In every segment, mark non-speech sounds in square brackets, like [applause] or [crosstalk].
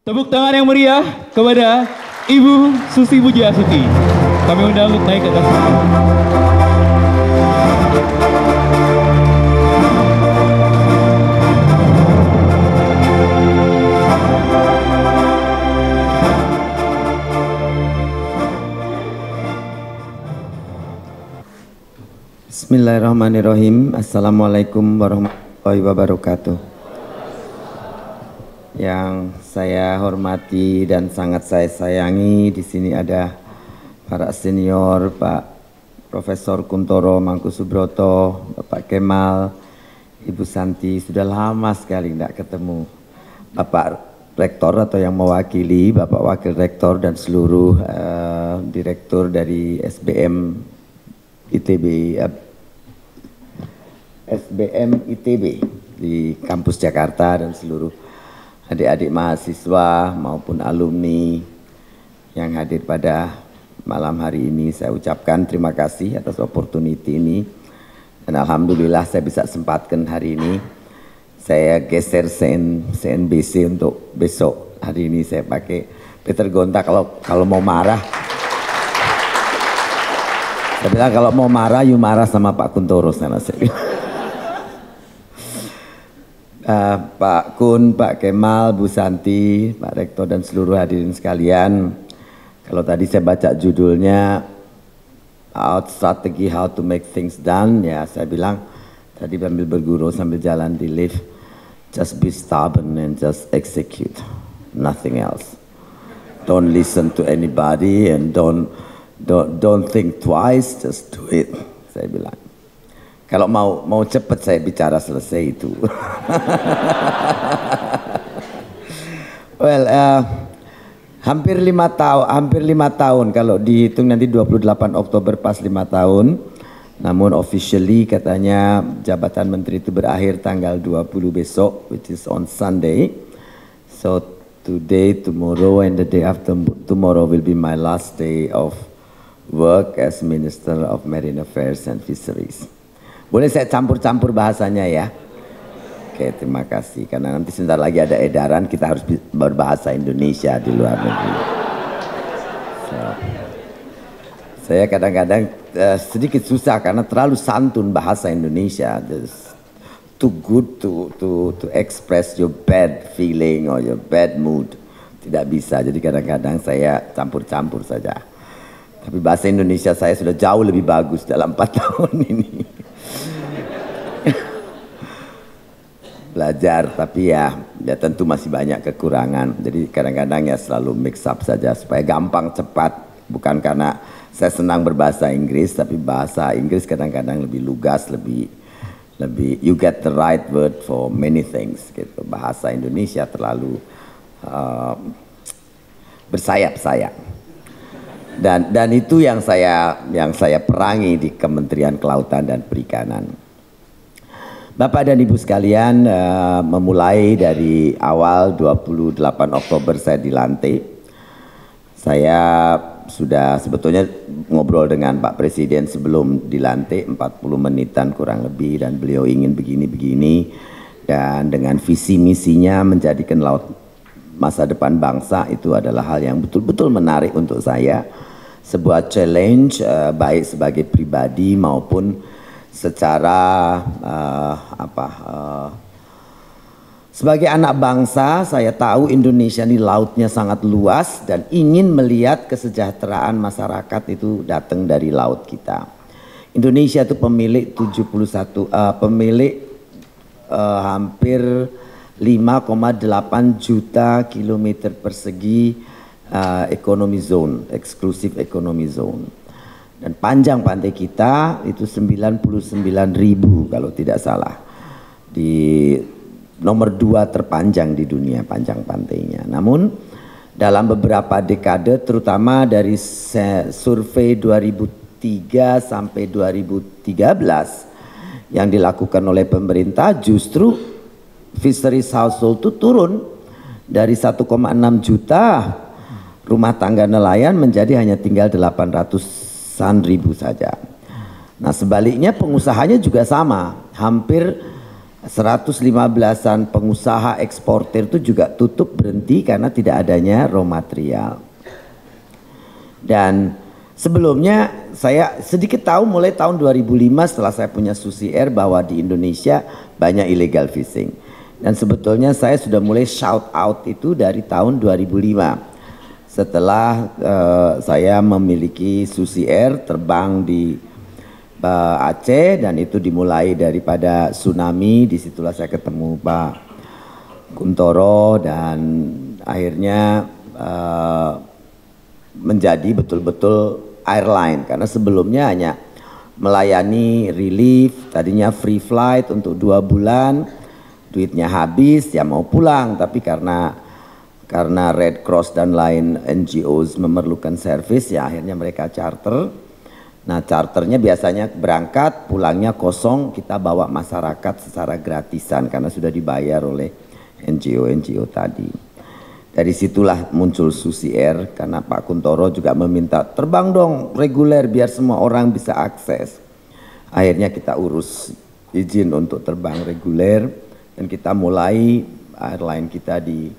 Tepuk tangan yang meriah kepada Ibu Susi Pujiastuti. Kami undang untuk naik ke atas. Bismillahirrahmanirrahim. Assalamualaikum warahmatullahi wabarakatuh. Yang saya hormati dan sangat saya sayangi di sini ada para senior Pak Profesor Kuntoro Mangkusubroto, Bapak Kemal, Ibu Santi sudah lama sekali tidak ketemu. Bapak Rektor atau yang mewakili Bapak Wakil Rektor dan seluruh uh, Direktur dari SBM ITB SBM ITB di kampus Jakarta dan seluruh adik-adik mahasiswa maupun alumni yang hadir pada malam hari ini saya ucapkan terima kasih atas opportunity ini. Dan Alhamdulillah saya bisa sempatkan hari ini. Saya geser CN, CNBC untuk besok hari ini saya pakai. Peter Gonta kalau kalau mau marah. Saya bilang kalau mau marah, you marah sama Pak Kuntoro sana saya. Uh, Pak Kun, Pak Kemal, Bu Santi, Pak Rektor dan seluruh hadirin sekalian. Kalau tadi saya baca judulnya Out Strategy How to Make Things Done, ya saya bilang tadi sambil berguru sambil jalan di lift, just be stubborn and just execute, nothing else. Don't listen to anybody and don't don't don't think twice, just do it. Saya bilang. Kalau mau mau cepat saya bicara selesai itu. well, uh, hampir lima tahun, hampir lima tahun kalau dihitung nanti 28 Oktober pas lima tahun. Namun officially katanya jabatan menteri itu berakhir tanggal 20 besok, which is on Sunday. So today, tomorrow, and the day after tomorrow will be my last day of work as Minister of Marine Affairs and Fisheries. Boleh saya campur-campur bahasanya ya? Oke, terima kasih. Karena nanti sebentar lagi ada edaran kita harus berbahasa Indonesia di luar negeri. So, saya kadang-kadang uh, sedikit susah karena terlalu santun bahasa Indonesia. Just too good to to to express your bad feeling or your bad mood. Tidak bisa. Jadi kadang-kadang saya campur-campur saja. Tapi bahasa Indonesia saya sudah jauh lebih bagus dalam empat [laughs] tahun ini. Belajar tapi ya ya tentu masih banyak kekurangan. Jadi kadang-kadang ya selalu mix up saja supaya gampang cepat. Bukan karena saya senang berbahasa Inggris tapi bahasa Inggris kadang-kadang lebih lugas lebih lebih you get the right word for many things gitu. Bahasa Indonesia terlalu uh, bersayap-sayap. Dan dan itu yang saya yang saya perangi di Kementerian Kelautan dan Perikanan Bapak dan Ibu sekalian, uh, memulai dari awal 28 Oktober saya dilantik, saya sudah sebetulnya ngobrol dengan Pak Presiden sebelum dilantik 40 menitan kurang lebih dan beliau ingin begini-begini dan dengan visi misinya menjadikan laut masa depan bangsa itu adalah hal yang betul-betul menarik untuk saya. Sebuah challenge uh, baik sebagai pribadi maupun secara uh, apa uh, sebagai anak bangsa saya tahu Indonesia ini lautnya sangat luas dan ingin melihat kesejahteraan masyarakat itu datang dari laut kita. Indonesia itu pemilik 71 uh, pemilik uh, hampir 5,8 juta kilometer persegi uh, ekonomi zone, eksklusif ekonomi zone. Dan panjang pantai kita itu 99 ribu kalau tidak salah. Di nomor dua terpanjang di dunia panjang pantainya. Namun dalam beberapa dekade terutama dari survei 2003 sampai 2013 yang dilakukan oleh pemerintah justru fisheries household itu turun dari 1,6 juta rumah tangga nelayan menjadi hanya tinggal 800 ribu saja. Nah sebaliknya pengusahanya juga sama, hampir 115-an pengusaha eksportir itu juga tutup berhenti karena tidak adanya raw material. Dan sebelumnya saya sedikit tahu mulai tahun 2005 setelah saya punya Susi Air bahwa di Indonesia banyak illegal fishing. Dan sebetulnya saya sudah mulai shout out itu dari tahun 2005. Setelah uh, saya memiliki Susi Air terbang di uh, Aceh dan itu dimulai daripada tsunami di situlah saya ketemu Pak Kuntoro dan akhirnya uh, menjadi betul-betul airline. Karena sebelumnya hanya melayani relief tadinya free flight untuk dua bulan duitnya habis ya mau pulang. Tapi karena karena Red Cross dan lain NGOs memerlukan servis ya akhirnya mereka charter Nah charternya biasanya berangkat, pulangnya kosong, kita bawa masyarakat secara gratisan karena sudah dibayar oleh NGO-NGO tadi. Dari situlah muncul Susi Air karena Pak Kuntoro juga meminta terbang dong reguler biar semua orang bisa akses. Akhirnya kita urus izin untuk terbang reguler dan kita mulai airline kita di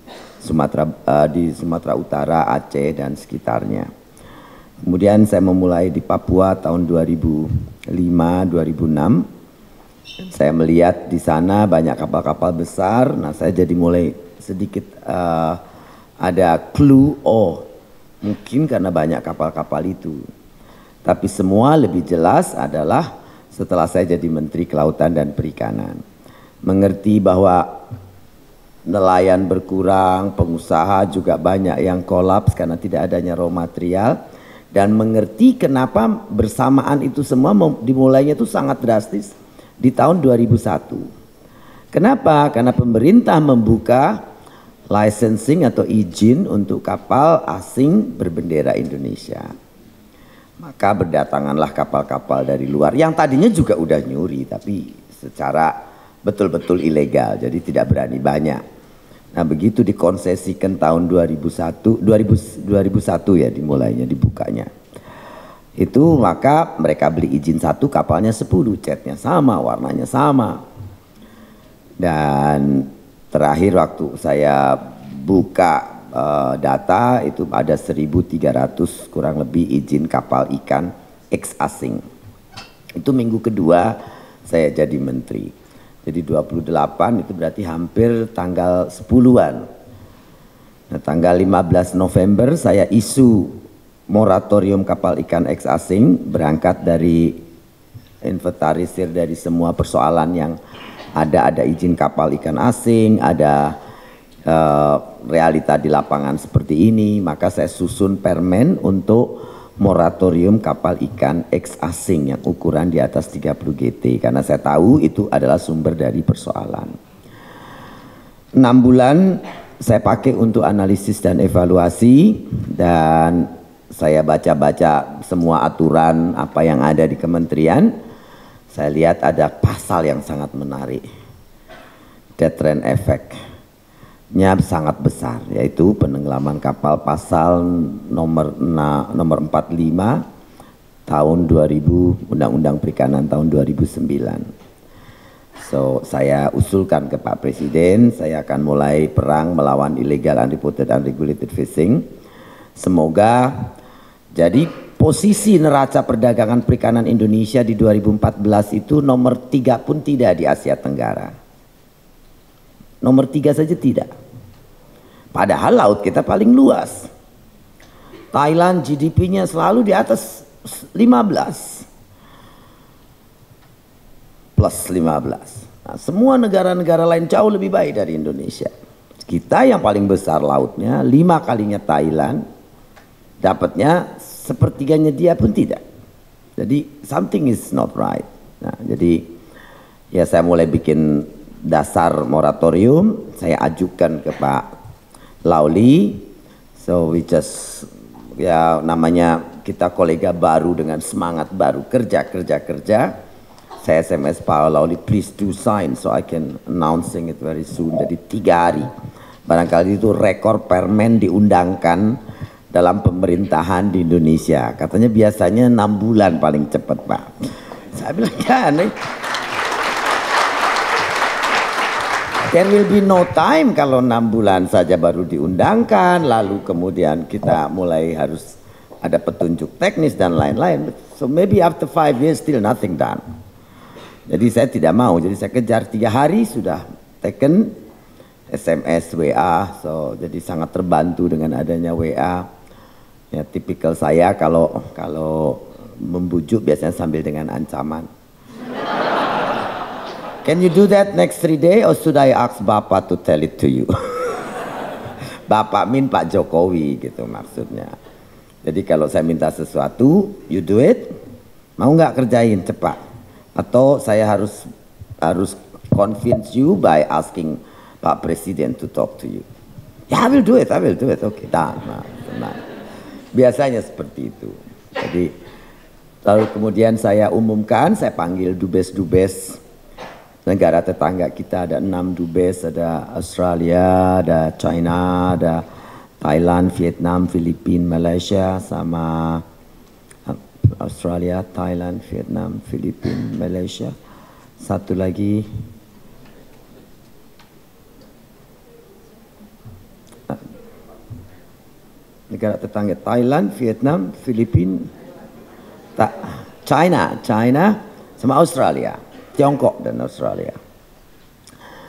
Sumatera uh, di Sumatera Utara, Aceh dan sekitarnya. Kemudian saya memulai di Papua tahun 2005, 2006. Saya melihat di sana banyak kapal-kapal besar. Nah, saya jadi mulai sedikit uh, ada clue, oh mungkin karena banyak kapal-kapal itu. Tapi semua lebih jelas adalah setelah saya jadi Menteri Kelautan dan Perikanan. Mengerti bahwa nelayan berkurang, pengusaha juga banyak yang kolaps karena tidak adanya raw material dan mengerti kenapa bersamaan itu semua dimulainya itu sangat drastis di tahun 2001. Kenapa? Karena pemerintah membuka licensing atau izin untuk kapal asing berbendera Indonesia. Maka berdatanganlah kapal-kapal dari luar yang tadinya juga udah nyuri tapi secara betul-betul ilegal jadi tidak berani banyak. Nah begitu dikonsesikan tahun 2001, 2000, 2001 ya dimulainya, dibukanya. Itu maka mereka beli izin satu kapalnya 10, catnya sama, warnanya sama. Dan terakhir waktu saya buka uh, data itu ada 1.300 kurang lebih izin kapal ikan ex asing. Itu minggu kedua saya jadi menteri. Jadi 28 itu berarti hampir tanggal 10-an. Nah, tanggal 15 November saya isu moratorium kapal ikan ex asing berangkat dari inventarisir dari semua persoalan yang ada ada izin kapal ikan asing, ada uh, realita di lapangan seperti ini, maka saya susun permen untuk moratorium kapal ikan ex asing yang ukuran di atas 30 GT karena saya tahu itu adalah sumber dari persoalan. Enam bulan saya pakai untuk analisis dan evaluasi dan saya baca-baca semua aturan apa yang ada di kementerian. Saya lihat ada pasal yang sangat menarik. Deterrent effect nya sangat besar yaitu penenggelaman kapal pasal nomor na, nomor 45 tahun 2000 Undang-Undang Perikanan tahun 2009. So saya usulkan ke Pak Presiden saya akan mulai perang melawan illegal unreported unregulated fishing. Semoga jadi posisi neraca perdagangan perikanan Indonesia di 2014 itu nomor tiga pun tidak di Asia Tenggara. Nomor tiga saja tidak. Padahal laut kita paling luas. Thailand GDP-nya selalu di atas 15. Plus 15. Nah, semua negara-negara lain jauh lebih baik dari Indonesia. Kita yang paling besar lautnya, lima kalinya Thailand, dapatnya sepertiganya dia pun tidak. Jadi something is not right. Nah, jadi ya saya mulai bikin dasar moratorium, saya ajukan ke Pak Lauli. So we just ya namanya kita kolega baru dengan semangat baru kerja kerja kerja. Saya SMS Pak Lauli please do sign so I can announcing it very soon. Jadi tiga hari. Barangkali itu rekor permen diundangkan dalam pemerintahan di Indonesia. Katanya biasanya enam bulan paling cepat Pak. Saya bilang kan. There will be no time kalau enam bulan saja baru diundangkan, lalu kemudian kita mulai harus ada petunjuk teknis dan lain-lain. So maybe after five years still nothing done. Jadi saya tidak mau, jadi saya kejar tiga hari sudah taken SMS, WA, so jadi sangat terbantu dengan adanya WA. Ya tipikal saya kalau kalau membujuk biasanya sambil dengan ancaman. Can you do that next three day or should I ask Bapak to tell it to you? [laughs] Bapak min Pak Jokowi gitu maksudnya. Jadi kalau saya minta sesuatu, you do it, mau nggak kerjain cepat? Atau saya harus harus convince you by asking Pak Presiden to talk to you. Ya, yeah, I will do it, I will do it. Oke, okay, dah, nah, nah. Biasanya seperti itu. Jadi lalu kemudian saya umumkan, saya panggil dubes-dubes negara tetangga kita ada enam dubes, ada Australia, ada China, ada Thailand, Vietnam, Filipina, Malaysia, sama uh, Australia, Thailand, Vietnam, Filipina, Malaysia. Satu lagi negara tetangga Thailand, Vietnam, Filipina, China, China, sama Australia. Tiongkok dan Australia.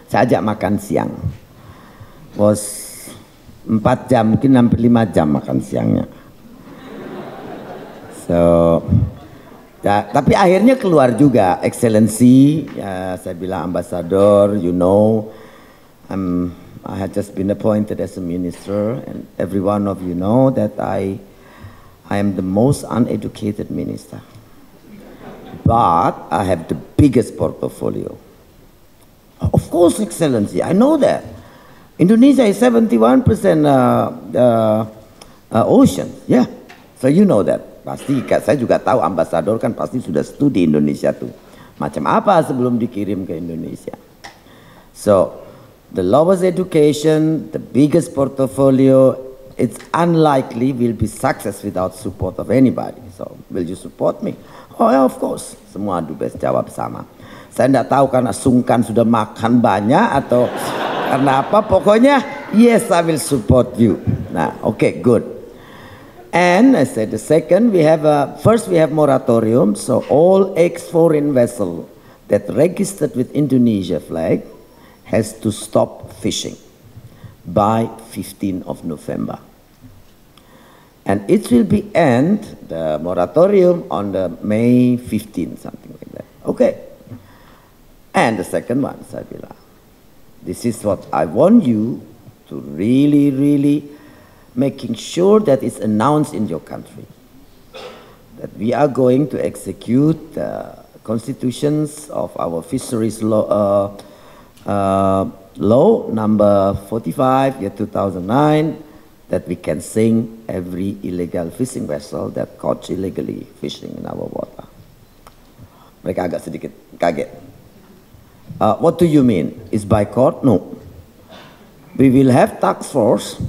Saya ajak makan siang. Bos empat jam, mungkin hampir lima jam makan siangnya. So, ya, tapi akhirnya keluar juga excellency. Ya, saya bilang ambassador, you know, I'm, I had just been appointed as a minister, and every one of you know that I, I am the most uneducated minister. But I have the biggest portfolio. Of course, Excellency, I know that. Indonesia is 71% uh, uh, uh, ocean. Yeah, so you know that. Pasti, saya juga tahu ambasador kan pasti sudah studi Indonesia tuh. Macam apa sebelum dikirim ke Indonesia. So, the lowest education, the biggest portfolio, it's unlikely we'll be success without support of anybody. So, will you support me? Oh of course, semua dubes jawab sama. Saya tidak tahu karena sungkan sudah makan banyak atau karena apa. Pokoknya yes I will support you. Nah okay, good. And I said the second we have a first we have moratorium. So all ex foreign vessel that registered with Indonesia flag has to stop fishing by 15 of November and it will be end the moratorium on the May 15 something like that. Okay. And the second one saya bilang this is what I want you to really really making sure that it's announced in your country. That we are going to execute the constitutions of our fisheries law uh, uh, law number 45 year 2009 that we can sink every illegal fishing vessel that caught illegally fishing in our water. Mereka agak sedikit kaget. Uh, what do you mean? Is by court? No. We will have tax force,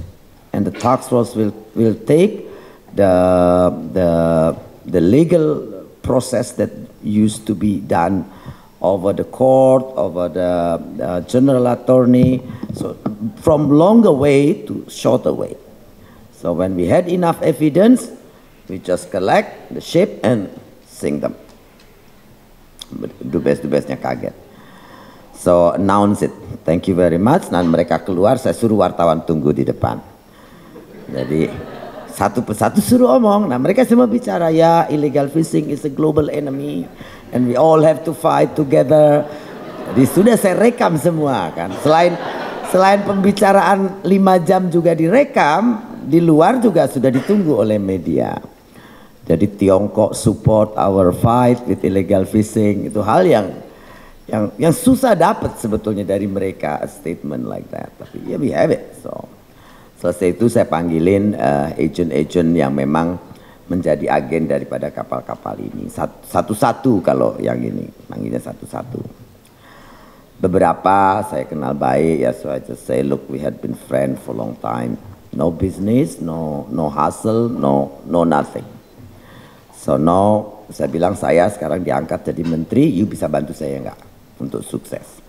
and the tax force will, will take the, the, the legal process that used to be done over the court, over the uh, general attorney, so from longer way to shorter way. So when we had enough evidence, we just collect the ship and sing them. Dubes-dubesnya kaget. So announce it. Thank you very much. Nah mereka keluar, saya suruh wartawan tunggu di depan. Jadi satu persatu suruh omong. Nah mereka semua bicara ya illegal fishing is a global enemy and we all have to fight together. Jadi sudah saya rekam semua kan. Selain selain pembicaraan lima jam juga direkam, di luar juga sudah ditunggu oleh media. Jadi Tiongkok support our fight with illegal fishing itu hal yang yang yang susah dapat sebetulnya dari mereka a statement like that. Tapi ya yeah, we have it. So selesai itu saya panggilin uh, agent-agent yang memang menjadi agen daripada kapal-kapal ini satu-satu kalau yang ini manggilnya satu-satu. Beberapa saya kenal baik ya so I just say look we had been friends for long time no business, no no hustle, no no nothing. So now saya bilang saya sekarang diangkat jadi menteri, you bisa bantu saya enggak untuk sukses.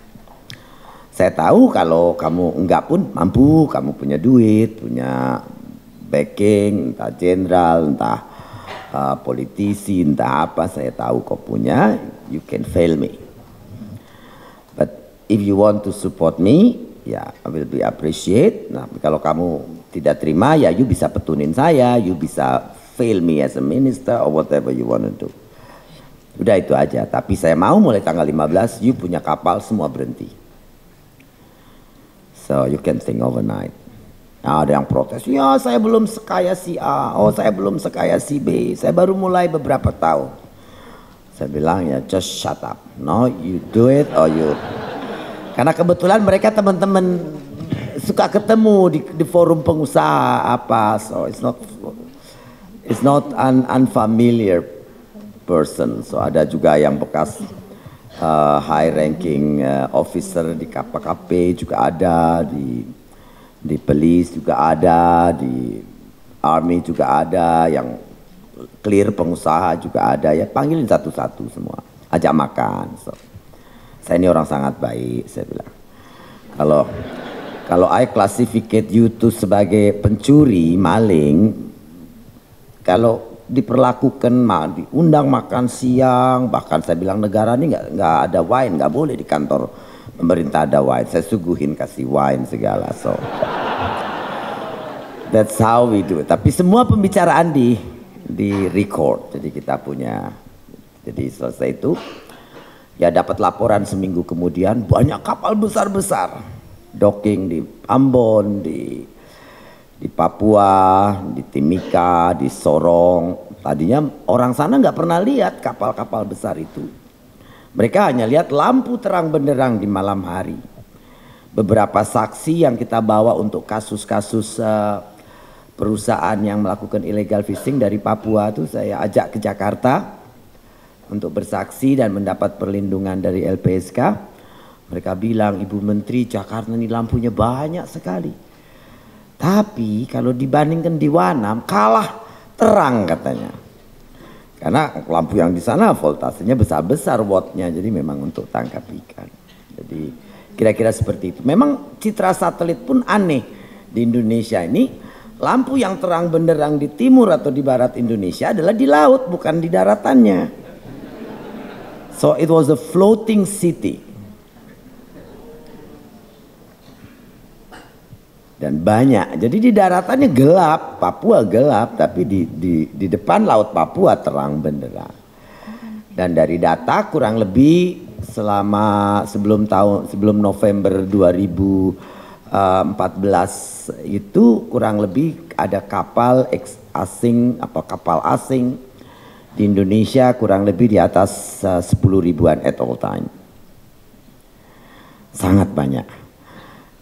Saya tahu kalau kamu enggak pun mampu, kamu punya duit, punya backing, entah jenderal, entah uh, politisi, entah apa, saya tahu kau punya, you can fail me. But if you want to support me, ya I will be appreciate. Nah, kalau kamu tidak terima, ya you bisa petunin saya, you bisa fail me as a minister or whatever you want to do. Udah itu aja, tapi saya mau mulai tanggal 15, you punya kapal semua berhenti. So you can think overnight. Nah, ada yang protes, ya saya belum sekaya si A, oh saya belum sekaya si B, saya baru mulai beberapa tahun. Saya bilang ya just shut up, no you do it or you. Karena kebetulan mereka teman-teman suka ketemu di, di forum pengusaha apa, so it's not it's not an unfamiliar person. So ada juga yang bekas uh, high ranking uh, officer di KPKP juga ada, di di police juga ada, di army juga ada, yang clear pengusaha juga ada ya panggilin satu-satu semua, ajak makan. So, saya ini orang sangat baik, saya bilang. Kalau kalau I classificate you to sebagai pencuri, maling, kalau diperlakukan diundang makan siang bahkan saya bilang negara ini nggak nggak ada wine nggak boleh di kantor pemerintah ada wine. Saya suguhin kasih wine segala so. That's how we do tapi semua pembicaraan di di record. Jadi kita punya jadi selesai itu ya dapat laporan seminggu kemudian banyak kapal besar-besar docking di Ambon di di Papua, di Timika, di Sorong. Tadinya orang sana nggak pernah lihat kapal-kapal besar itu. Mereka hanya lihat lampu terang benderang di malam hari. Beberapa saksi yang kita bawa untuk kasus-kasus uh, perusahaan yang melakukan illegal fishing dari Papua itu saya ajak ke Jakarta untuk bersaksi dan mendapat perlindungan dari LPSK. Mereka bilang, Ibu Menteri Jakarta ini lampunya banyak sekali tapi kalau dibandingkan di Wanam kalah terang katanya. Karena lampu yang di sana voltasenya besar-besar wattnya jadi memang untuk tangkap ikan. Jadi kira-kira seperti itu. Memang citra satelit pun aneh di Indonesia ini lampu yang terang benderang di timur atau di barat Indonesia adalah di laut bukan di daratannya. So it was a floating city. Dan banyak. Jadi di daratannya gelap, Papua gelap, tapi di di di depan laut Papua terang benderang. Dan dari data kurang lebih selama sebelum tahun sebelum November 2014 itu kurang lebih ada kapal asing apa kapal asing di Indonesia kurang lebih di atas uh, 10 ribuan at all time. Sangat banyak.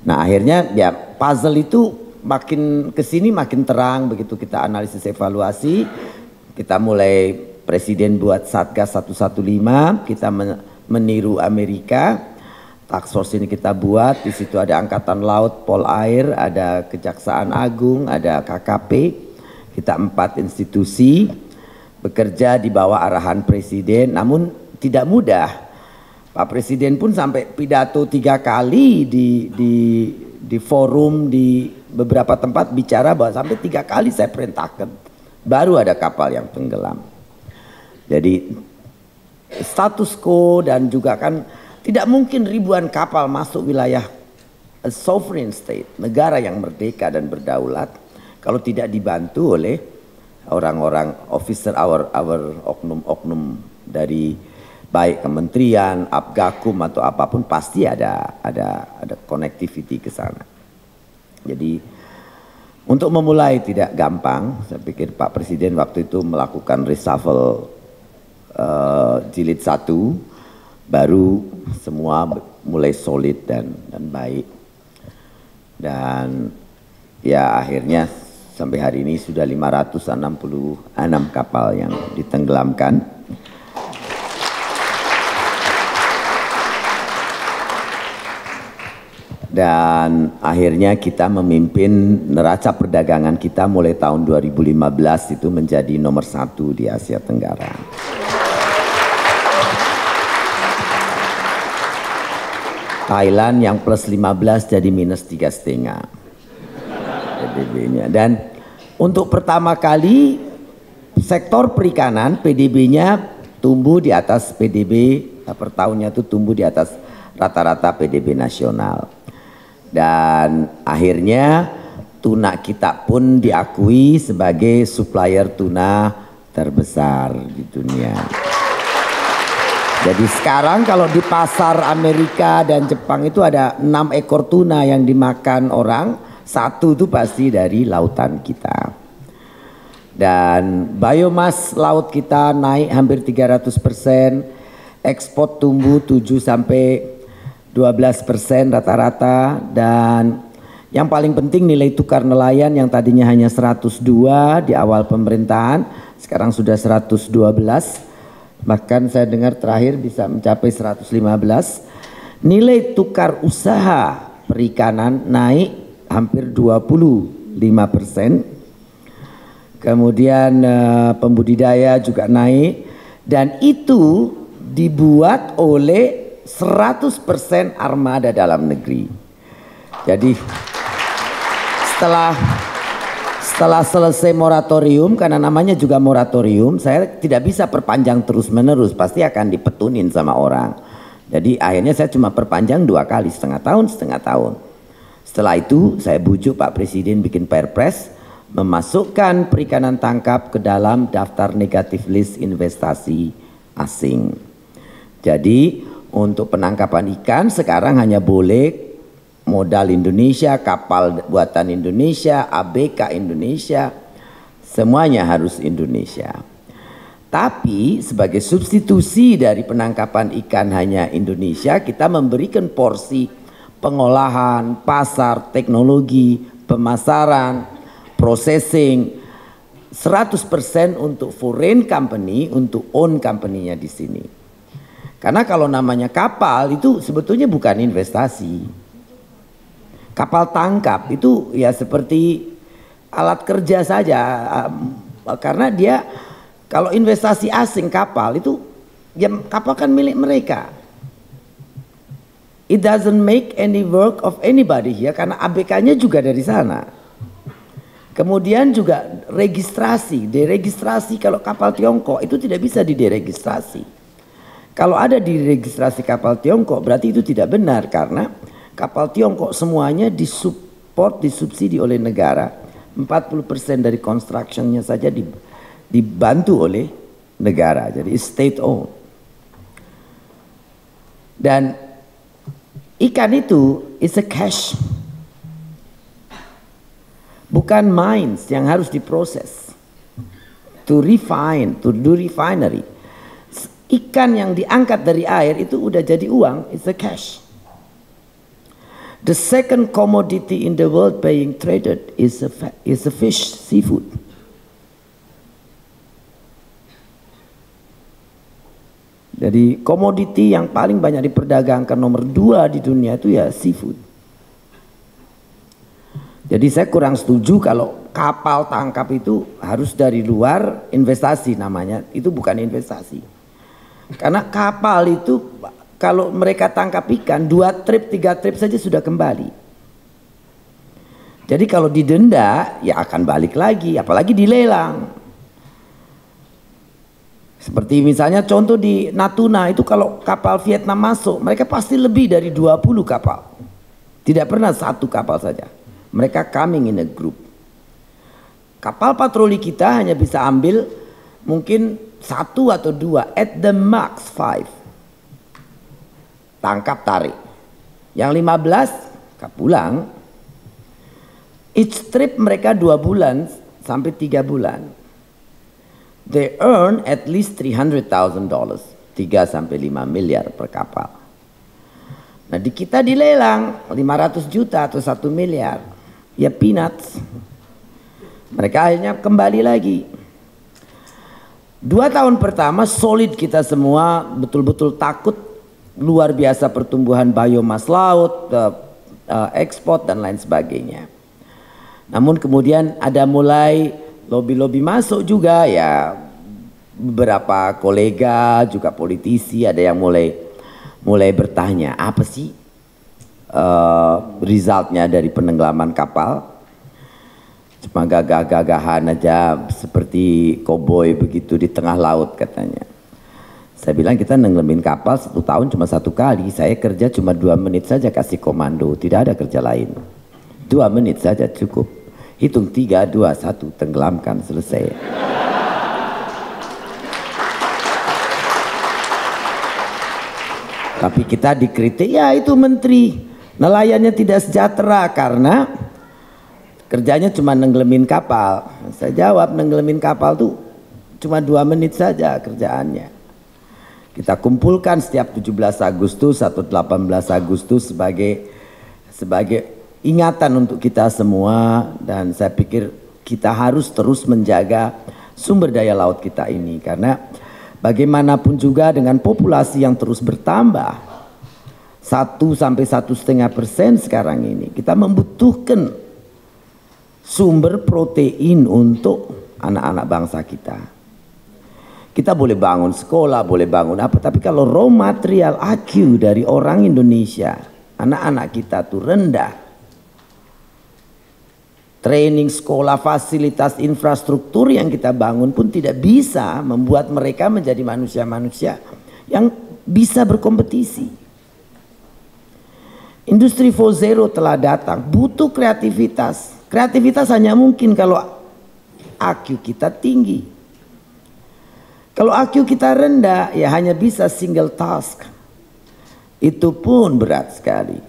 Nah akhirnya ya puzzle itu makin ke sini makin terang begitu kita analisis evaluasi kita mulai presiden buat satgas 115 kita meniru Amerika task force ini kita buat di situ ada angkatan laut pol air ada kejaksaan agung ada KKP kita empat institusi bekerja di bawah arahan presiden. Namun tidak mudah. Pak Presiden pun sampai pidato tiga kali di, di, di forum di beberapa tempat bicara bahwa sampai tiga kali saya perintahkan baru ada kapal yang tenggelam. Jadi status quo dan juga kan tidak mungkin ribuan kapal masuk wilayah a sovereign state, negara yang merdeka dan berdaulat kalau tidak dibantu oleh orang-orang officer our our oknum-oknum dari baik kementerian, abgakum atau apa pun pasti ada ada ada connectivity ke sana. Jadi untuk memulai tidak gampang, saya pikir Pak Presiden waktu itu melakukan reshuffle uh, jilid satu, baru semua mulai solid dan dan baik. Dan ya akhirnya sampai hari ini sudah 566 kapal yang ditenggelamkan dan akhirnya kita memimpin neraca perdagangan kita mulai tahun 2015 itu menjadi nomor satu di Asia Tenggara. Thailand yang plus 15 jadi minus tiga setengah PDB-nya. Dan untuk pertama kali sektor perikanan PDB-nya tumbuh di atas PDB per tahunnya itu tumbuh di atas rata-rata PDB nasional. Dan akhirnya tuna kita pun diakui sebagai supplier tuna terbesar di dunia. Jadi sekarang kalau di pasar Amerika dan Jepang itu ada enam ekor tuna yang dimakan orang, satu itu pasti dari lautan kita. Dan biomas laut kita naik hampir 300 persen, ekspor tumbuh 7 sampai 12 persen rata-rata dan yang paling penting nilai tukar nelayan yang tadinya hanya 102 di awal pemerintahan sekarang sudah 112 Bahkan saya dengar terakhir bisa mencapai 115. Nilai tukar usaha perikanan naik hampir 25 persen. Kemudian uh, pembudidaya juga naik dan itu dibuat oleh 100% armada dalam negeri. Jadi setelah setelah selesai moratorium, karena namanya juga moratorium, saya tidak bisa perpanjang terus menerus, pasti akan dipetunin sama orang. Jadi akhirnya saya cuma perpanjang dua kali, setengah tahun, setengah tahun. Setelah itu saya bujuk Pak Presiden bikin perpres, memasukkan perikanan tangkap ke dalam daftar negatif list investasi asing. Jadi untuk penangkapan ikan sekarang hanya boleh modal Indonesia, kapal buatan Indonesia, ABK Indonesia, semuanya harus Indonesia. Tapi sebagai substitusi dari penangkapan ikan hanya Indonesia, kita memberikan porsi pengolahan, pasar, teknologi, pemasaran, processing 100% untuk foreign company, untuk own company-nya di sini. Karena kalau namanya kapal itu sebetulnya bukan investasi. Kapal tangkap itu ya seperti alat kerja saja karena dia kalau investasi asing kapal itu ya kapal kan milik mereka. It doesn't make any work of anybody ya karena ABK-nya juga dari sana. Kemudian juga registrasi, deregistrasi kalau kapal Tiongkok itu tidak bisa dideregistrasi. Kalau ada di registrasi kapal Tiongkok berarti itu tidak benar karena kapal Tiongkok semuanya disupport, disubsidi oleh negara. 40% dari constructionnya saja dibantu oleh negara. Jadi state owned. Dan ikan itu is a cash. Bukan mines yang harus diproses. To refine, to do refinery. Ikan yang diangkat dari air itu udah jadi uang, it's a cash. The second commodity in the world being traded is a, is a fish, seafood. Jadi komoditi yang paling banyak diperdagangkan nomor dua di dunia itu ya seafood. Jadi saya kurang setuju kalau kapal tangkap itu harus dari luar investasi namanya. Itu bukan investasi. Karena kapal itu kalau mereka tangkap ikan dua trip tiga trip saja sudah kembali. Jadi kalau didenda ya akan balik lagi apalagi dilelang. Seperti misalnya contoh di Natuna itu kalau kapal Vietnam masuk mereka pasti lebih dari 20 kapal. Tidak pernah satu kapal saja. Mereka coming in a group. Kapal patroli kita hanya bisa ambil mungkin satu atau dua at the max five tangkap tarik. Yang 15 pulang. Each trip mereka dua bulan sampai tiga bulan. They earn at least 300,000 dollars. 3 sampai 5 miliar per kapal. Nah di kita dilelang 500 juta atau 1 miliar. Ya peanuts. Mereka akhirnya kembali lagi. Dua tahun pertama solid kita semua betul-betul takut luar biasa pertumbuhan biomas laut, uh, uh, ekspor dan lain sebagainya. Namun kemudian ada mulai lobby-lobby masuk juga ya beberapa kolega juga politisi ada yang mulai mulai bertanya apa sih uh, resultnya dari penenggelaman kapal. Cuma gagah-gagahan aja seperti koboi begitu di tengah laut katanya. Saya bilang kita nenggelamin kapal satu tahun cuma satu kali. Saya kerja cuma dua menit saja kasih komando. Tidak ada kerja lain. Dua menit saja cukup. Hitung tiga, dua, satu. Tenggelamkan selesai. Tapi kita dikritik, ya itu menteri. Nelayannya tidak sejahtera karena kerjanya cuma nenggelamin kapal. Saya jawab nenggelamin kapal tuh cuma dua menit saja kerjaannya. Kita kumpulkan setiap 17 Agustus atau 18 Agustus sebagai sebagai ingatan untuk kita semua dan saya pikir kita harus terus menjaga sumber daya laut kita ini karena bagaimanapun juga dengan populasi yang terus bertambah satu sampai satu setengah persen sekarang ini kita membutuhkan sumber protein untuk anak-anak bangsa kita. Kita boleh bangun sekolah, boleh bangun apa, tapi kalau raw material IQ dari orang Indonesia, anak-anak kita tuh rendah. Training sekolah, fasilitas, infrastruktur yang kita bangun pun tidak bisa membuat mereka menjadi manusia-manusia yang bisa berkompetisi. Industri 4.0 telah datang, butuh kreativitas. Kreativitas hanya mungkin kalau IQ kita tinggi. Kalau IQ kita rendah ya hanya bisa single task. Itu pun berat sekali.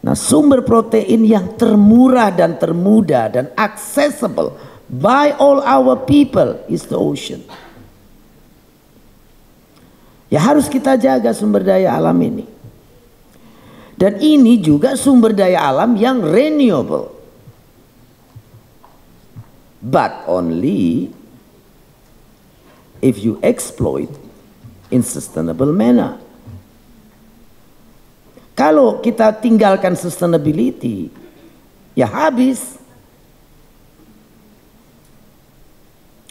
Nah sumber protein yang termurah dan termudah dan accessible by all our people is the ocean. Ya harus kita jaga sumber daya alam ini. Dan ini juga sumber daya alam yang renewable. But only if you exploit in sustainable manner. Kalau kita tinggalkan sustainability, ya habis.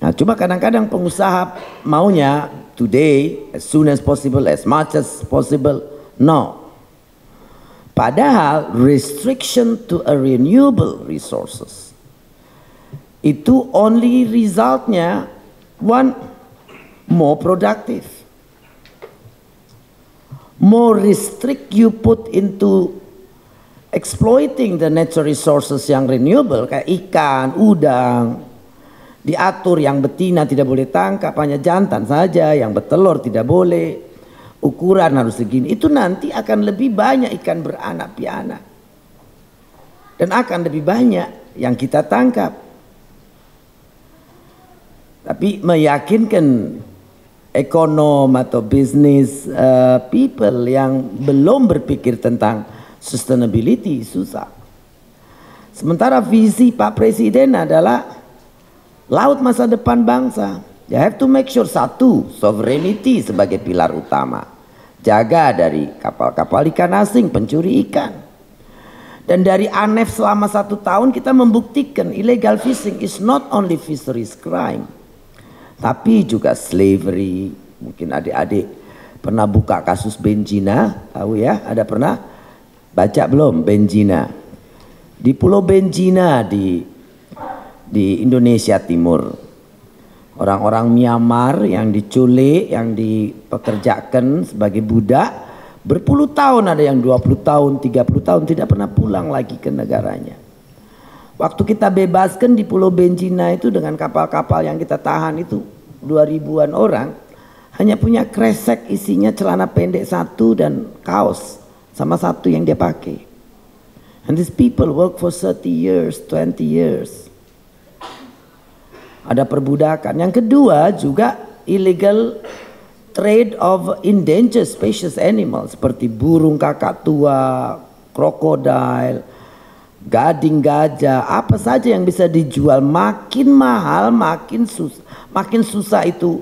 Nah, cuma kadang-kadang pengusaha maunya today, as soon as possible, as much as possible. No. Padahal restriction to a renewable resources itu only resultnya one more productive. More restrict you put into exploiting the natural resources yang renewable kayak ikan, udang, diatur yang betina tidak boleh tangkap hanya jantan saja, yang bertelur tidak boleh, ukuran harus segini. Itu nanti akan lebih banyak ikan beranak piana dan akan lebih banyak yang kita tangkap. Tapi meyakinkan ekonom atau bisnis uh, people yang belum berpikir tentang sustainability susah. Sementara visi Pak Presiden adalah laut masa depan bangsa. You have to make sure satu, sovereignty sebagai pilar utama. Jaga dari kapal-kapal ikan asing, pencuri ikan. Dan dari ANEF selama satu tahun kita membuktikan illegal fishing is not only fisheries crime tapi juga slavery. Mungkin adik-adik pernah buka kasus Benjina, tahu ya? Ada pernah baca belum Benjina? Di Pulau Benjina di di Indonesia Timur. Orang-orang Myanmar yang diculik, yang dipekerjakan sebagai budak berpuluh tahun ada yang 20 tahun, 30 tahun tidak pernah pulang lagi ke negaranya. Waktu kita bebaskan di Pulau Benjina itu dengan kapal-kapal yang kita tahan itu dua ribuan orang hanya punya kresek isinya celana pendek satu dan kaos sama satu yang dia pakai. And these people work for 30 years, 20 years. Ada perbudakan. Yang kedua juga illegal trade of endangered species animals seperti burung kakak tua, krokodil, gading gajah, apa saja yang bisa dijual makin mahal, makin susah, makin susah itu,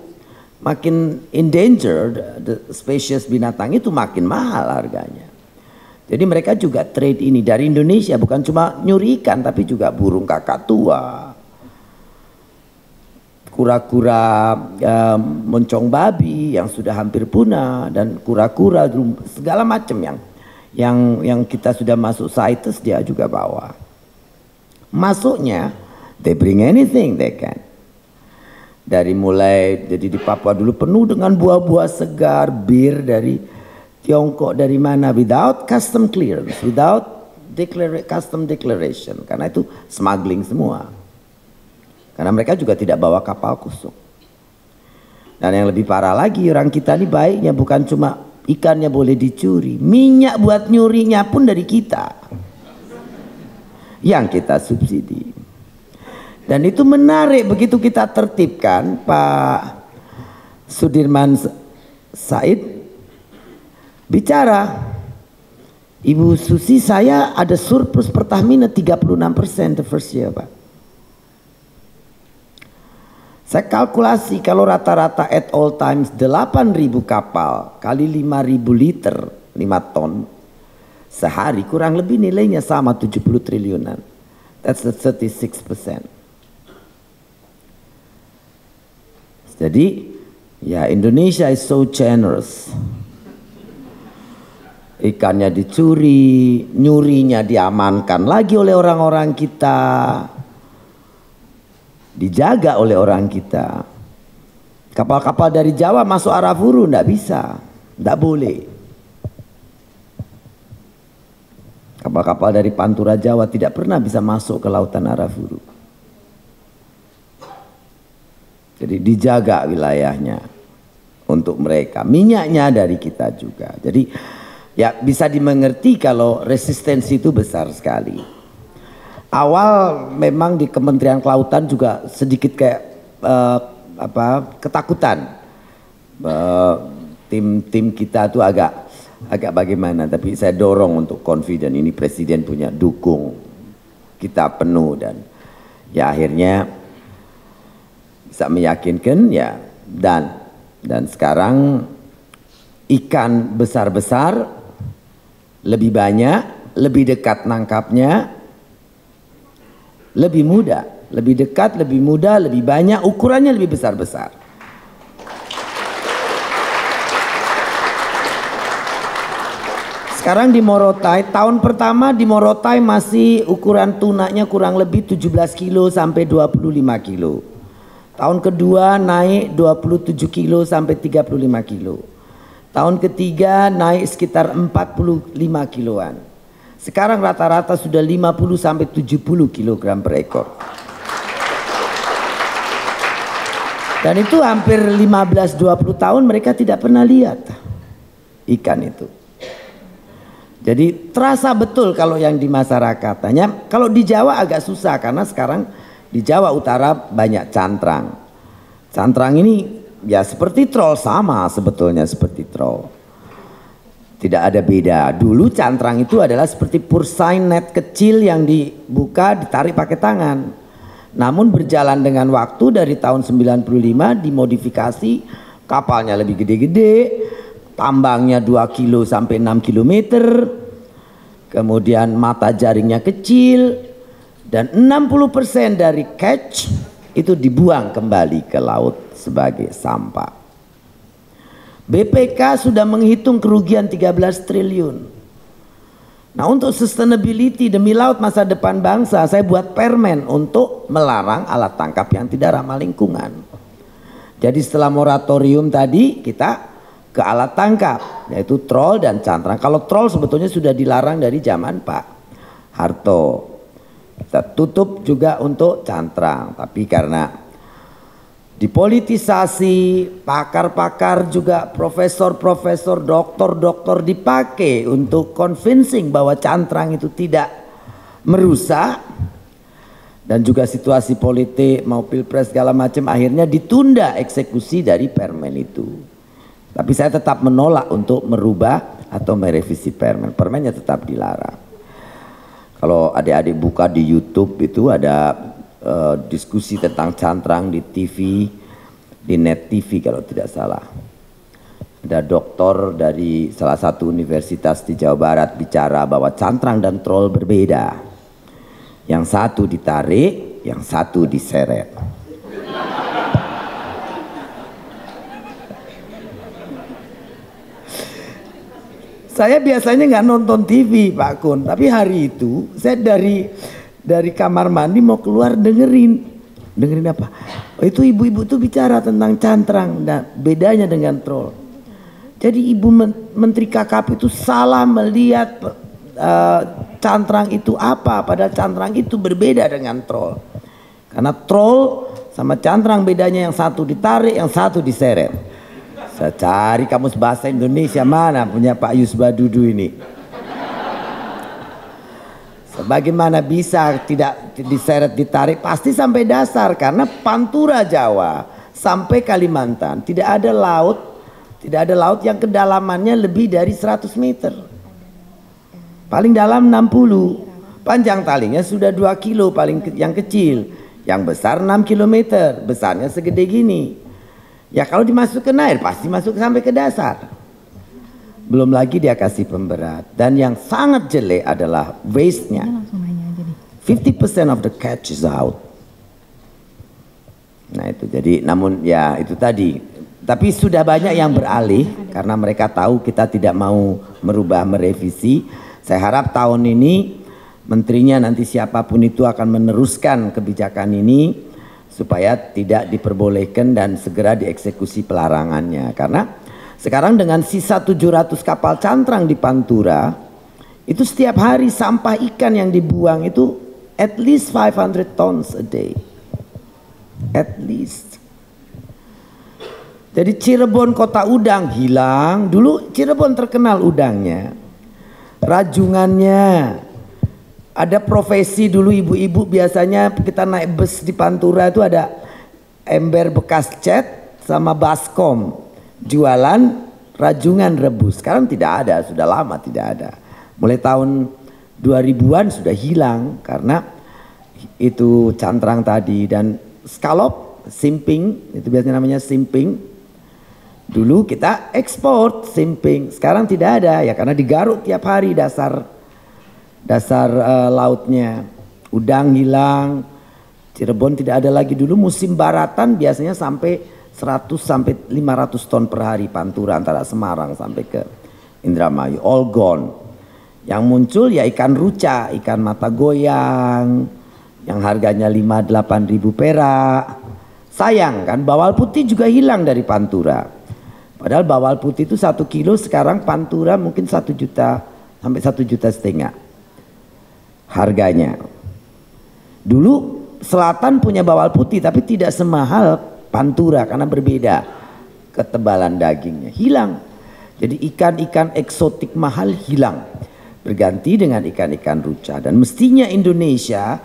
makin endangered the species binatang itu makin mahal harganya. Jadi mereka juga trade ini dari Indonesia bukan cuma nyuri ikan tapi juga burung kakak tua, kura-kura uh, moncong babi yang sudah hampir punah dan kura-kura segala macam yang yang yang kita sudah masuk CITES dia juga bawa. Masuknya they bring anything they can. Dari mulai jadi di Papua dulu penuh dengan buah-buah segar, bir dari Tiongkok dari mana without custom clearance, without declare, custom declaration karena itu smuggling semua. Karena mereka juga tidak bawa kapal kosong. Dan yang lebih parah lagi orang kita ini baiknya bukan cuma ikannya boleh dicuri, minyak buat nyurinya pun dari kita. Yang kita subsidi. Dan itu menarik begitu kita tertibkan Pak Sudirman Said bicara Ibu Susi saya ada surplus Pertamina 36% the first year Pak. Saya kalkulasi kalau rata-rata at all times 8.000 kapal kali 5.000 liter 5 ton sehari kurang lebih nilainya sama 70 triliunan. That's the 36 percent. Jadi ya Indonesia is so generous. Ikannya dicuri, nyurinya diamankan lagi oleh orang-orang kita. Dijaga oleh orang kita. Kapal-kapal dari Jawa masuk Arafuru enggak bisa, enggak boleh. Kapal-kapal dari Pantura Jawa tidak pernah bisa masuk ke lautan Arafuru. Jadi dijaga wilayahnya untuk mereka. Minyaknya dari kita juga. Jadi ya bisa dimengerti kalau resistensi itu besar sekali. Awal memang di Kementerian Kelautan juga sedikit kayak uh, apa ketakutan. Tim-tim uh, kita tuh agak agak bagaimana tapi saya dorong untuk confident ini presiden punya dukung kita penuh dan ya akhirnya bisa meyakinkan ya dan dan sekarang ikan besar-besar lebih banyak, lebih dekat nangkapnya, lebih mudah, lebih dekat, lebih mudah, lebih banyak, ukurannya lebih besar-besar. Sekarang di Morotai, tahun pertama di Morotai masih ukuran tunanya kurang lebih 17 kilo sampai 25 kilo. Tahun kedua naik 27 kilo sampai 35 kilo. Tahun ketiga naik sekitar 45 kiloan. Sekarang rata-rata sudah 50 sampai 70 kilogram per ekor. Dan itu hampir 15-20 tahun mereka tidak pernah lihat ikan itu. Jadi terasa betul kalau yang di masyarakat. Hanya kalau di Jawa agak susah karena sekarang di Jawa Utara banyak cantrang. Cantrang ini ya seperti troll sama sebetulnya seperti troll. Tidak ada beda. Dulu cantrang itu adalah seperti pursain net kecil yang dibuka ditarik pakai tangan. Namun berjalan dengan waktu dari tahun 95 dimodifikasi kapalnya lebih gede-gede, tambangnya 2 kilo sampai 6 kilometer, kemudian mata jaringnya kecil, dan 60% dari catch itu dibuang kembali ke laut sebagai sampah. BPK sudah menghitung kerugian 13 triliun. Nah untuk sustainability demi laut masa depan bangsa saya buat permen untuk melarang alat tangkap yang tidak ramah lingkungan. Jadi setelah moratorium tadi kita ke alat tangkap yaitu troll dan cantrang. Kalau troll sebetulnya sudah dilarang dari zaman Pak Harto. Kita tutup juga untuk cantrang, tapi karena dipolitisasi, pakar-pakar juga profesor-profesor, doktor-doktor dipakai untuk convincing bahwa cantrang itu tidak merusak dan juga situasi politik mau pilpres segala macam akhirnya ditunda eksekusi dari permen itu. Tapi saya tetap menolak untuk merubah atau merevisi permen. Permennya tetap dilarang. Kalau adik-adik buka di YouTube itu ada uh, diskusi tentang cantrang di TV, di net TV kalau tidak salah. Ada doktor dari salah satu universitas di Jawa Barat bicara bahwa cantrang dan troll berbeda. Yang satu ditarik, yang satu diseret. saya biasanya nggak nonton TV Pak Kun, tapi hari itu saya dari dari kamar mandi mau keluar dengerin dengerin apa? Oh, itu ibu-ibu tuh bicara tentang cantrang dan bedanya dengan troll. Jadi ibu menteri KKP itu salah melihat uh, cantrang itu apa, padahal cantrang itu berbeda dengan troll. Karena troll sama cantrang bedanya yang satu ditarik, yang satu diseret. Saya cari kamus bahasa Indonesia mana punya Pak Yusbadudu ini. Sebagaimana bisa tidak diseret ditarik pasti sampai dasar karena pantura Jawa sampai Kalimantan tidak ada laut tidak ada laut yang kedalamannya lebih dari 100 meter. Paling dalam 60. Panjang talinya sudah 2 kilo paling ke, yang kecil. Yang besar 6 kilometer. Besarnya segede gini. Ya kalau dimasukkan air pasti masuk sampai ke dasar. Belum lagi dia kasih pemberat. Dan yang sangat jelek adalah waste-nya. 50% of the catch is out. Nah itu jadi namun ya itu tadi. Tapi sudah banyak yang beralih karena mereka tahu kita tidak mau merubah merevisi. Saya harap tahun ini menterinya nanti siapa pun itu akan meneruskan kebijakan ini supaya tidak diperbolehkan dan segera dieksekusi pelarangannya karena sekarang dengan sisa 700 kapal cantrang di Pantura itu setiap hari sampah ikan yang dibuang itu at least 500 tons a day. At least. Jadi Cirebon kota udang hilang. Dulu Cirebon terkenal udangnya. Rajungannya. Ada profesi dulu ibu-ibu biasanya kita naik bus di Pantura itu ada ember bekas cat sama baskom jualan rajungan rebus. Sekarang tidak ada, sudah lama tidak ada. Mulai tahun 2000-an sudah hilang karena itu cantrang tadi dan scallop simping itu biasanya namanya simping dulu kita ekspor simping sekarang tidak ada ya karena digaruk tiap hari dasar dasar uh, lautnya. Udang hilang, Cirebon tidak ada lagi dulu musim baratan biasanya sampai 100 sampai 500 ton per hari pantura antara Semarang sampai ke Indramayu all gone. Yang muncul ya ikan ruca, ikan mata goyang yang harganya 5 8 ribu perak. Sayang kan bawal putih juga hilang dari pantura. Padahal bawal putih itu satu kilo sekarang pantura mungkin satu juta sampai satu juta setengah harganya. Dulu selatan punya bawal putih tapi tidak semahal pantura karena berbeda ketebalan dagingnya. Hilang. Jadi ikan-ikan eksotik mahal hilang. Berganti dengan ikan-ikan ruca. Dan mestinya Indonesia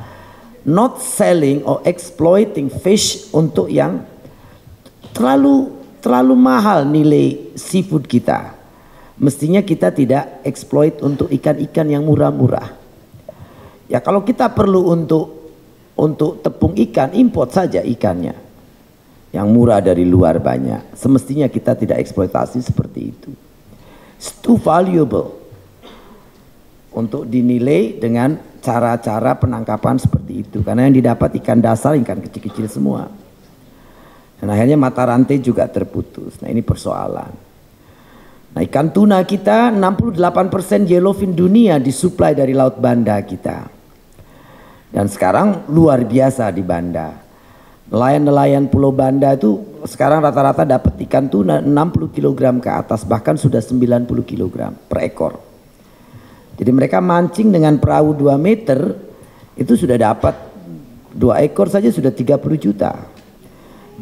not selling or exploiting fish untuk yang terlalu terlalu mahal nilai seafood kita. Mestinya kita tidak exploit untuk ikan-ikan yang murah-murah. Ya kalau kita perlu untuk untuk tepung ikan import saja ikannya yang murah dari luar banyak. Semestinya kita tidak eksploitasi seperti itu. It's too valuable untuk dinilai dengan cara-cara penangkapan seperti itu. Karena yang didapat ikan dasar ikan kecil-kecil semua. Dan akhirnya mata rantai juga terputus. Nah ini persoalan. Nah ikan tuna kita 68% yellowfin dunia disuplai dari laut Banda kita. Dan sekarang luar biasa di Banda. Nelayan-nelayan Pulau Banda itu sekarang rata-rata dapat ikan tuna 60 kg ke atas bahkan sudah 90 kg per ekor. Jadi mereka mancing dengan perahu 2 meter itu sudah dapat dua ekor saja sudah 30 juta.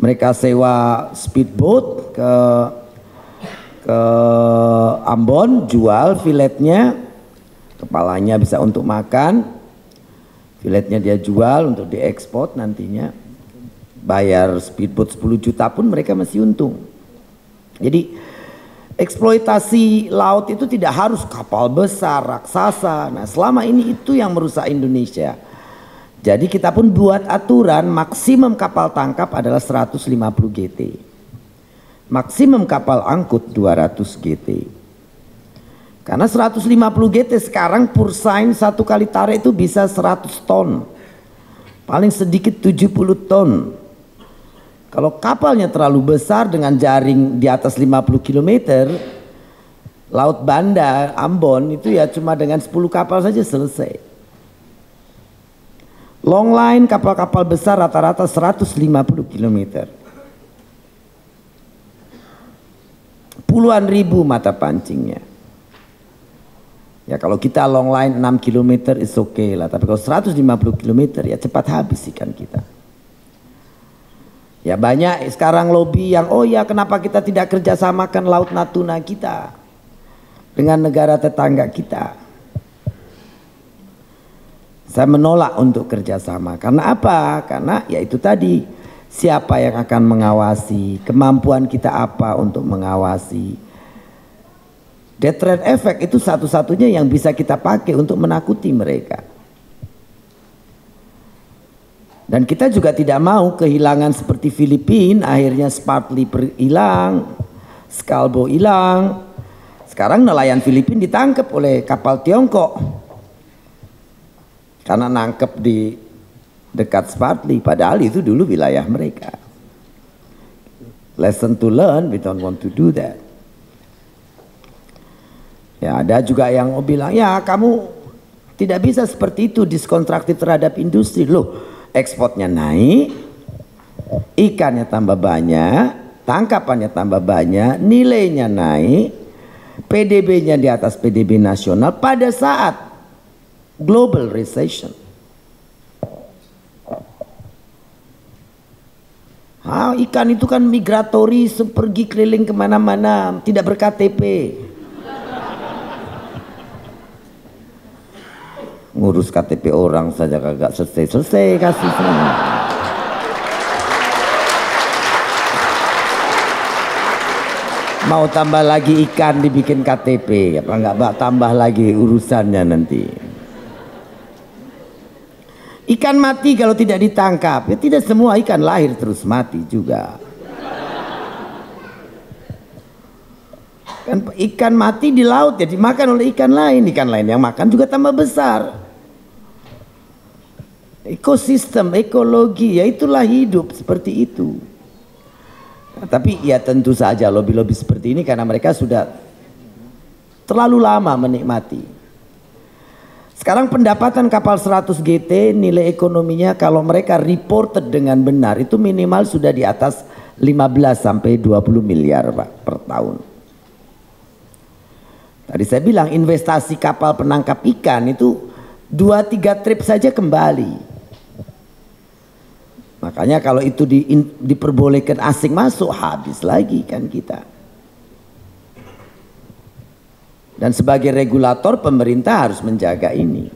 Mereka sewa speedboat ke ke Ambon jual filetnya kepalanya bisa untuk makan Filetnya dia jual untuk diekspor nantinya. Bayar speedboat 10 juta pun mereka masih untung. Jadi eksploitasi laut itu tidak harus kapal besar, raksasa. Nah selama ini itu yang merusak Indonesia. Jadi kita pun buat aturan maksimum kapal tangkap adalah 150 GT. Maksimum kapal angkut 200 GT. Karena 150 GT sekarang pursain satu kali tarik itu bisa 100 ton. Paling sedikit 70 ton. Kalau kapalnya terlalu besar dengan jaring di atas 50 km, Laut Banda, Ambon itu ya cuma dengan 10 kapal saja selesai. Long line kapal-kapal besar rata-rata 150 km. Puluhan ribu mata pancingnya. Ya kalau kita long line 6 km is okay lah. Tapi kalau 150 km ya cepat habis ikan kita. Ya banyak sekarang lobby yang oh ya kenapa kita tidak kerjasamakan Laut Natuna kita dengan negara tetangga kita. Saya menolak untuk kerjasama. Karena apa? Karena ya itu tadi siapa yang akan mengawasi, kemampuan kita apa untuk mengawasi. Deterrent effect itu satu-satunya yang bisa kita pakai untuk menakuti mereka. Dan kita juga tidak mau kehilangan seperti Filipina, akhirnya Spartly hilang, Scalbo hilang, sekarang nelayan Filipina ditangkap oleh kapal Tiongkok. Karena nangkep di dekat Spartly, padahal itu dulu wilayah mereka. Lesson to learn, we don't want to do that. Ya, ada juga yang bilang, ya kamu tidak bisa seperti itu diskontraktif terhadap industri. Loh, ekspornya naik, ikannya tambah banyak, tangkapannya tambah banyak, nilainya naik, PDB-nya di atas PDB nasional pada saat global recession. Ah, ikan itu kan migratori, pergi keliling ke mana-mana, tidak berKTP. Ngurus KTP orang saja kagak selesai-selesai kasusnya. mau tambah lagi ikan dibikin KTP apa nggak tambah lagi urusannya nanti. Ikan mati kalau tidak ditangkap. Ya tidak semua ikan lahir terus mati juga. Kan ikan mati di laut ya dimakan oleh ikan lain. Ikan lain yang makan juga tambah besar ekosistem ekologi ya itulah hidup seperti itu tapi ya tentu saja lobby-lobby seperti ini karena mereka sudah terlalu lama menikmati. Sekarang pendapatan kapal 100 GT nilai ekonominya kalau mereka reported dengan benar itu minimal sudah di atas 15 sampai 20 miliar Pak per tahun. Tadi saya bilang investasi kapal penangkap ikan itu 2-3 trip saja kembali. Makanya kalau itu di, in, diperbolehkan asing masuk habis lagi kan kita. Dan sebagai regulator pemerintah harus menjaga ini.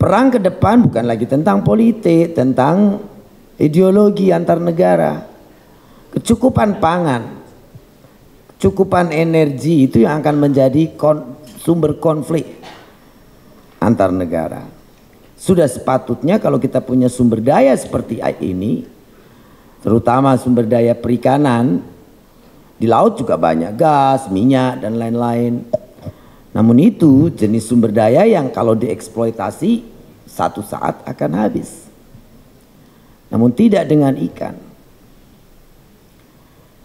Perang ke depan bukan lagi tentang politik, tentang ideologi antar negara. Kecukupan pangan, kecukupan energi itu yang akan menjadi kon, sumber konflik antar negara. Sudah sepatutnya kalau kita punya sumber daya seperti ini, terutama sumber daya perikanan, di laut juga banyak gas, minyak, dan lain-lain. Namun itu jenis sumber daya yang kalau dieksploitasi satu saat akan habis. Namun tidak dengan ikan.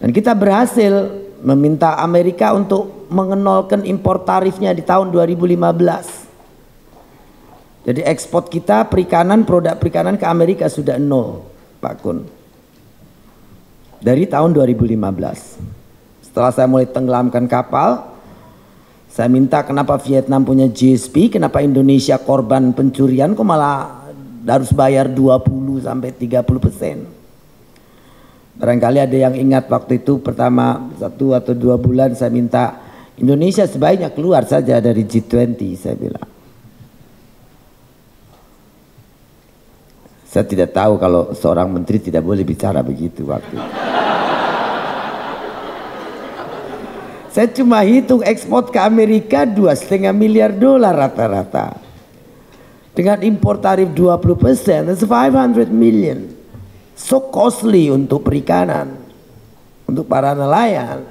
Dan kita berhasil meminta Amerika untuk mengenolkan impor tarifnya di tahun 2015. Jadi ekspor kita perikanan, produk perikanan ke Amerika sudah nol, Pak Kun. Dari tahun 2015. Setelah saya mulai tenggelamkan kapal, saya minta kenapa Vietnam punya GSP, kenapa Indonesia korban pencurian kok malah harus bayar 20 sampai 30 persen. Barangkali ada yang ingat waktu itu pertama satu atau dua bulan saya minta Indonesia sebaiknya keluar saja dari G20 saya bilang. Saya tidak tahu kalau seorang menteri tidak boleh bicara begitu waktu. Saya cuma hitung ekspor ke Amerika dua setengah miliar dolar rata-rata. Dengan impor tarif 20 persen, that's 500 million. So costly untuk perikanan, untuk para nelayan.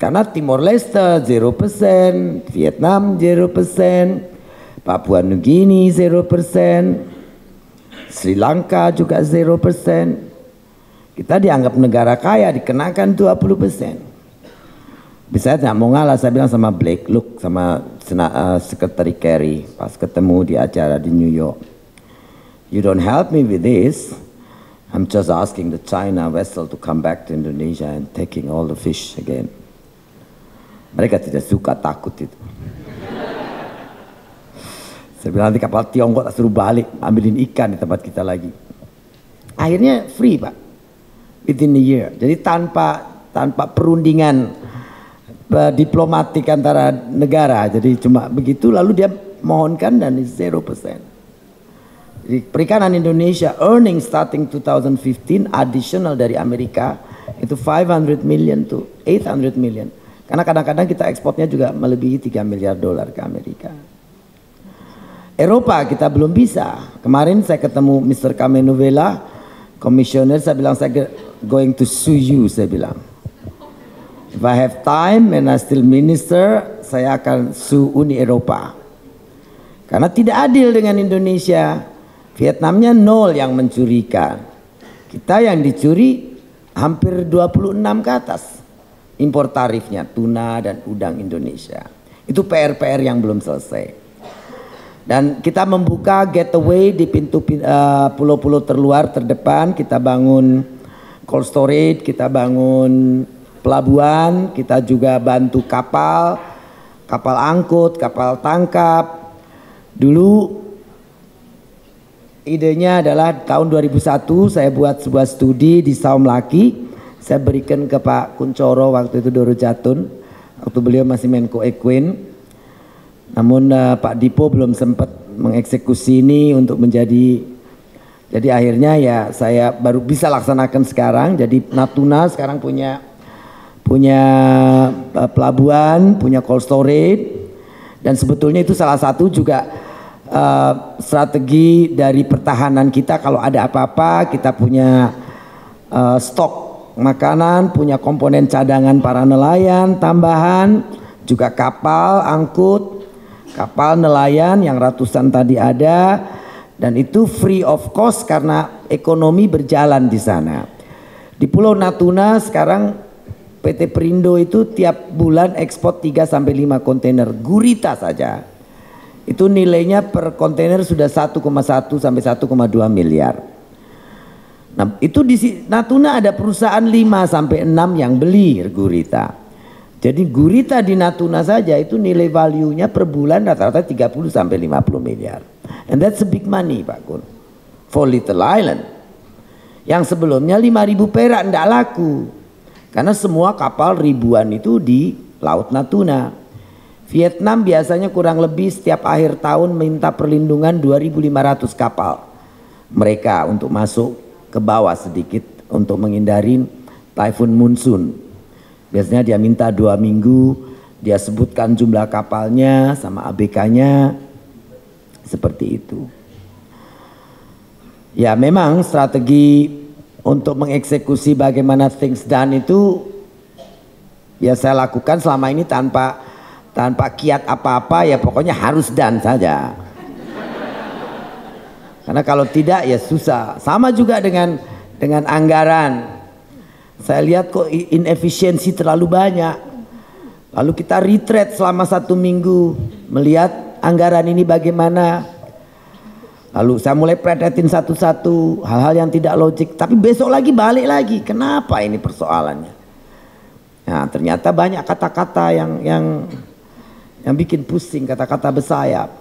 Karena Timor Leste 0 persen, Vietnam 0 persen, Papua Nugini 0%, Sri Lanka juga 0%. Kita dianggap negara kaya dikenakan 20%. Bisa nggak mau ngalah, saya bilang sama Blake, look sama uh, Secretary Kerry pas ketemu di acara di New York. You don't help me with this, I'm just asking the China vessel to come back to Indonesia and taking all the fish again. Mereka tidak suka takut itu. Saya bilang nanti kapal Tiongkok tak suruh balik, ambilin ikan di tempat kita lagi. Akhirnya free pak, within a year. Jadi tanpa tanpa perundingan uh, diplomatik antara negara. Jadi cuma begitu lalu dia mohonkan dan zero persen. Jadi perikanan Indonesia earning starting 2015 additional dari Amerika itu 500 million to 800 million. Karena kadang-kadang kita ekspornya juga melebihi 3 miliar dolar ke Amerika. Eropa kita belum bisa. Kemarin saya ketemu Mr. Kamenovela, komisioner, saya bilang saya going to sue you, saya bilang. If I have time and I still minister, saya akan sue Uni Eropa. Karena tidak adil dengan Indonesia. Vietnamnya nol yang mencurikan. Kita yang dicuri hampir 26 ke atas. Impor tarifnya tuna dan udang Indonesia. Itu PR-PR yang belum selesai. Dan kita membuka getaway di pintu eh, pulau-pulau uh, terluar terdepan. Kita bangun cold storage, kita bangun pelabuhan, kita juga bantu kapal, kapal angkut, kapal tangkap. Dulu idenya adalah tahun 2001 saya buat sebuah studi di Saum Laki. Saya berikan ke Pak Kuncoro waktu itu Doro Jatun, waktu beliau masih Menko Equin. Namun uh, Pak Dipo belum sempat mengeksekusi ini untuk menjadi jadi akhirnya ya saya baru bisa laksanakan sekarang. Jadi Natuna sekarang punya punya uh, pelabuhan, punya cold storage. Dan sebetulnya itu salah satu juga uh, strategi dari pertahanan kita. Kalau ada apa-apa kita punya uh, stok makanan, punya komponen cadangan para nelayan tambahan, juga kapal angkut, kapal nelayan yang ratusan tadi ada dan itu free of cost karena ekonomi berjalan di sana. Di Pulau Natuna sekarang PT Perindo itu tiap bulan ekspor 3 sampai 5 kontainer gurita saja. Itu nilainya per kontainer sudah 1,1 sampai 1,2 miliar. Nah, itu di Natuna ada perusahaan 5 sampai 6 yang beli gurita. Jadi gurita di Natuna saja itu nilai value-nya per bulan rata-rata 30 sampai 50 miliar. And that's a big money, Pak Kun. For Little Island. Yang sebelumnya 5000 perak tidak laku. Karena semua kapal ribuan itu di Laut Natuna. Vietnam biasanya kurang lebih setiap akhir tahun minta perlindungan 2.500 kapal mereka untuk masuk ke bawah sedikit untuk menghindari typhoon monsoon. Biasanya dia minta dua minggu, dia sebutkan jumlah kapalnya sama ABK-nya seperti itu. Ya memang strategi untuk mengeksekusi bagaimana things done itu ya saya lakukan selama ini tanpa tanpa kiat apa-apa ya pokoknya harus done saja. Karena kalau tidak ya susah. Sama juga dengan dengan anggaran. Saya lihat kok inefisiensi terlalu banyak. Lalu kita retreat selama satu minggu melihat anggaran ini bagaimana Lalu saya mulai predatin satu-satu hal-hal yang tidak logik. Tapi besok lagi balik lagi. Kenapa ini persoalannya? Nah ternyata banyak kata-kata yang yang yang bikin pusing, kata-kata bersayap.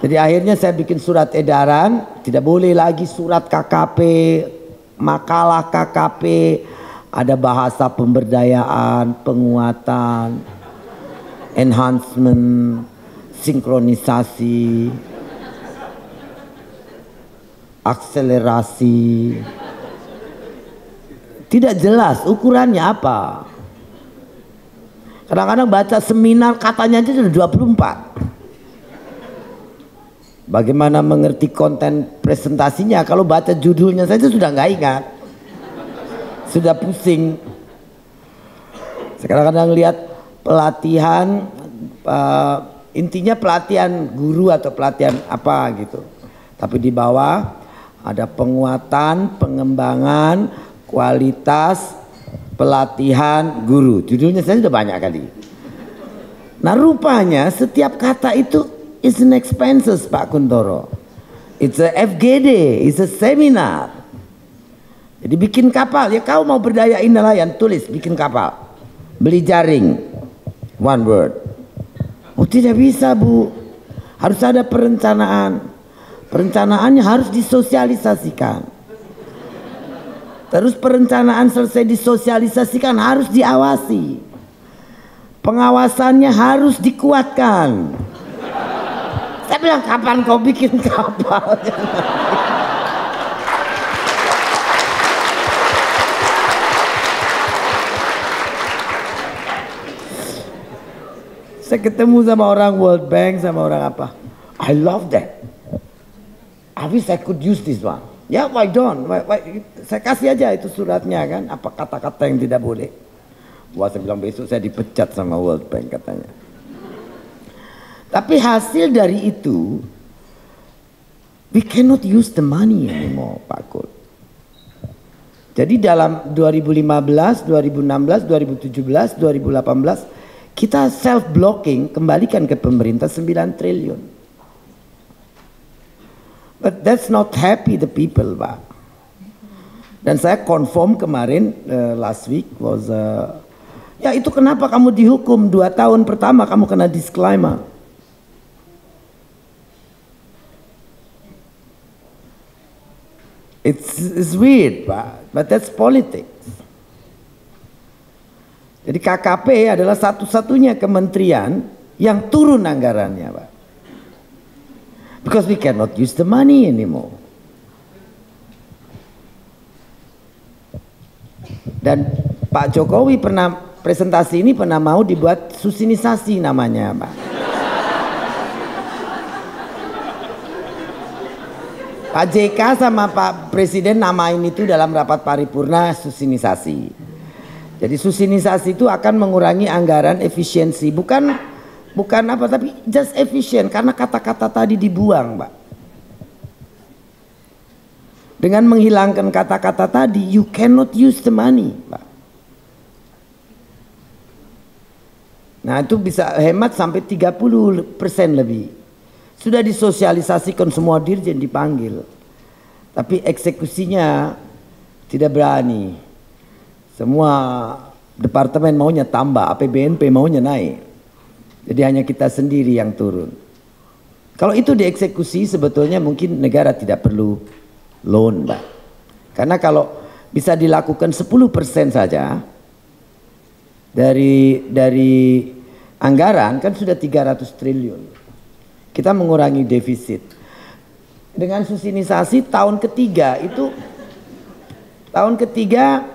Jadi akhirnya saya bikin surat edaran, tidak boleh lagi surat KKP, makalah KKP, ada bahasa pemberdayaan, penguatan, enhancement, sinkronisasi, akselerasi. Tidak jelas ukurannya apa. Kadang-kadang baca seminar katanya aja sudah 24. Bagaimana mengerti konten presentasinya kalau baca judulnya saja sudah nggak ingat. Sudah pusing. Sekarang kadang lihat pelatihan uh, intinya pelatihan guru atau pelatihan apa gitu. Tapi di bawah ada penguatan, pengembangan, kualitas, pelatihan guru. Judulnya saya sudah banyak kali. Nah rupanya setiap kata itu is an expenses Pak Kuntoro. It's a FGD, it's a seminar. Jadi bikin kapal, ya kau mau berdayain nelayan, tulis bikin kapal. Beli jaring, one word. Oh tidak bisa bu, harus ada perencanaan. Perencanaannya harus disosialisasikan. Terus perencanaan selesai disosialisasikan harus diawasi. Pengawasannya harus dikuatkan. Saya bilang kapan kau bikin kapal? Saya ketemu sama orang World Bank sama orang apa. I love that. I wish I could use this one. Ya, why don't? Why, why? Saya kasih aja itu suratnya kan, apa kata-kata yang tidak boleh. Wah, saya bilang besok saya dipecat sama World Bank katanya. Tapi hasil dari itu, we cannot use the money anymore, Pak Kul. Jadi dalam 2015, 2016, 2017, 2018, kita self blocking kembalikan ke pemerintah 9 triliun. But that's not happy the people, Pak. Dan saya confirm kemarin uh, last week was uh, ya itu kenapa kamu dihukum dua tahun pertama kamu kena disclaimer. It's, it's weird, Pak, but that's politics. Jadi KKP adalah satu-satunya kementerian yang turun anggarannya, Pak. Because we cannot use the money anymore. Dan Pak Jokowi pernah presentasi ini pernah mau dibuat susinisasi namanya, Pak. Pak JK sama Pak Presiden namain itu dalam rapat paripurna susinisasi. Jadi susinisasi itu akan mengurangi anggaran efisiensi, bukan bukan apa tapi just efisien karena kata-kata tadi dibuang, Pak. Dengan menghilangkan kata-kata tadi, you cannot use the money, Pak. Nah itu bisa hemat sampai 30% lebih. Sudah disosialisasikan semua dirjen dipanggil. Tapi eksekusinya tidak berani. Semua departemen maunya tambah, APBNP maunya naik. Jadi hanya kita sendiri yang turun. Kalau itu dieksekusi sebetulnya mungkin negara tidak perlu loan, Mbak. Karena kalau bisa dilakukan 10% saja dari dari anggaran kan sudah 300 triliun. Kita mengurangi defisit. Dengan susinisasi tahun ketiga itu tahun ketiga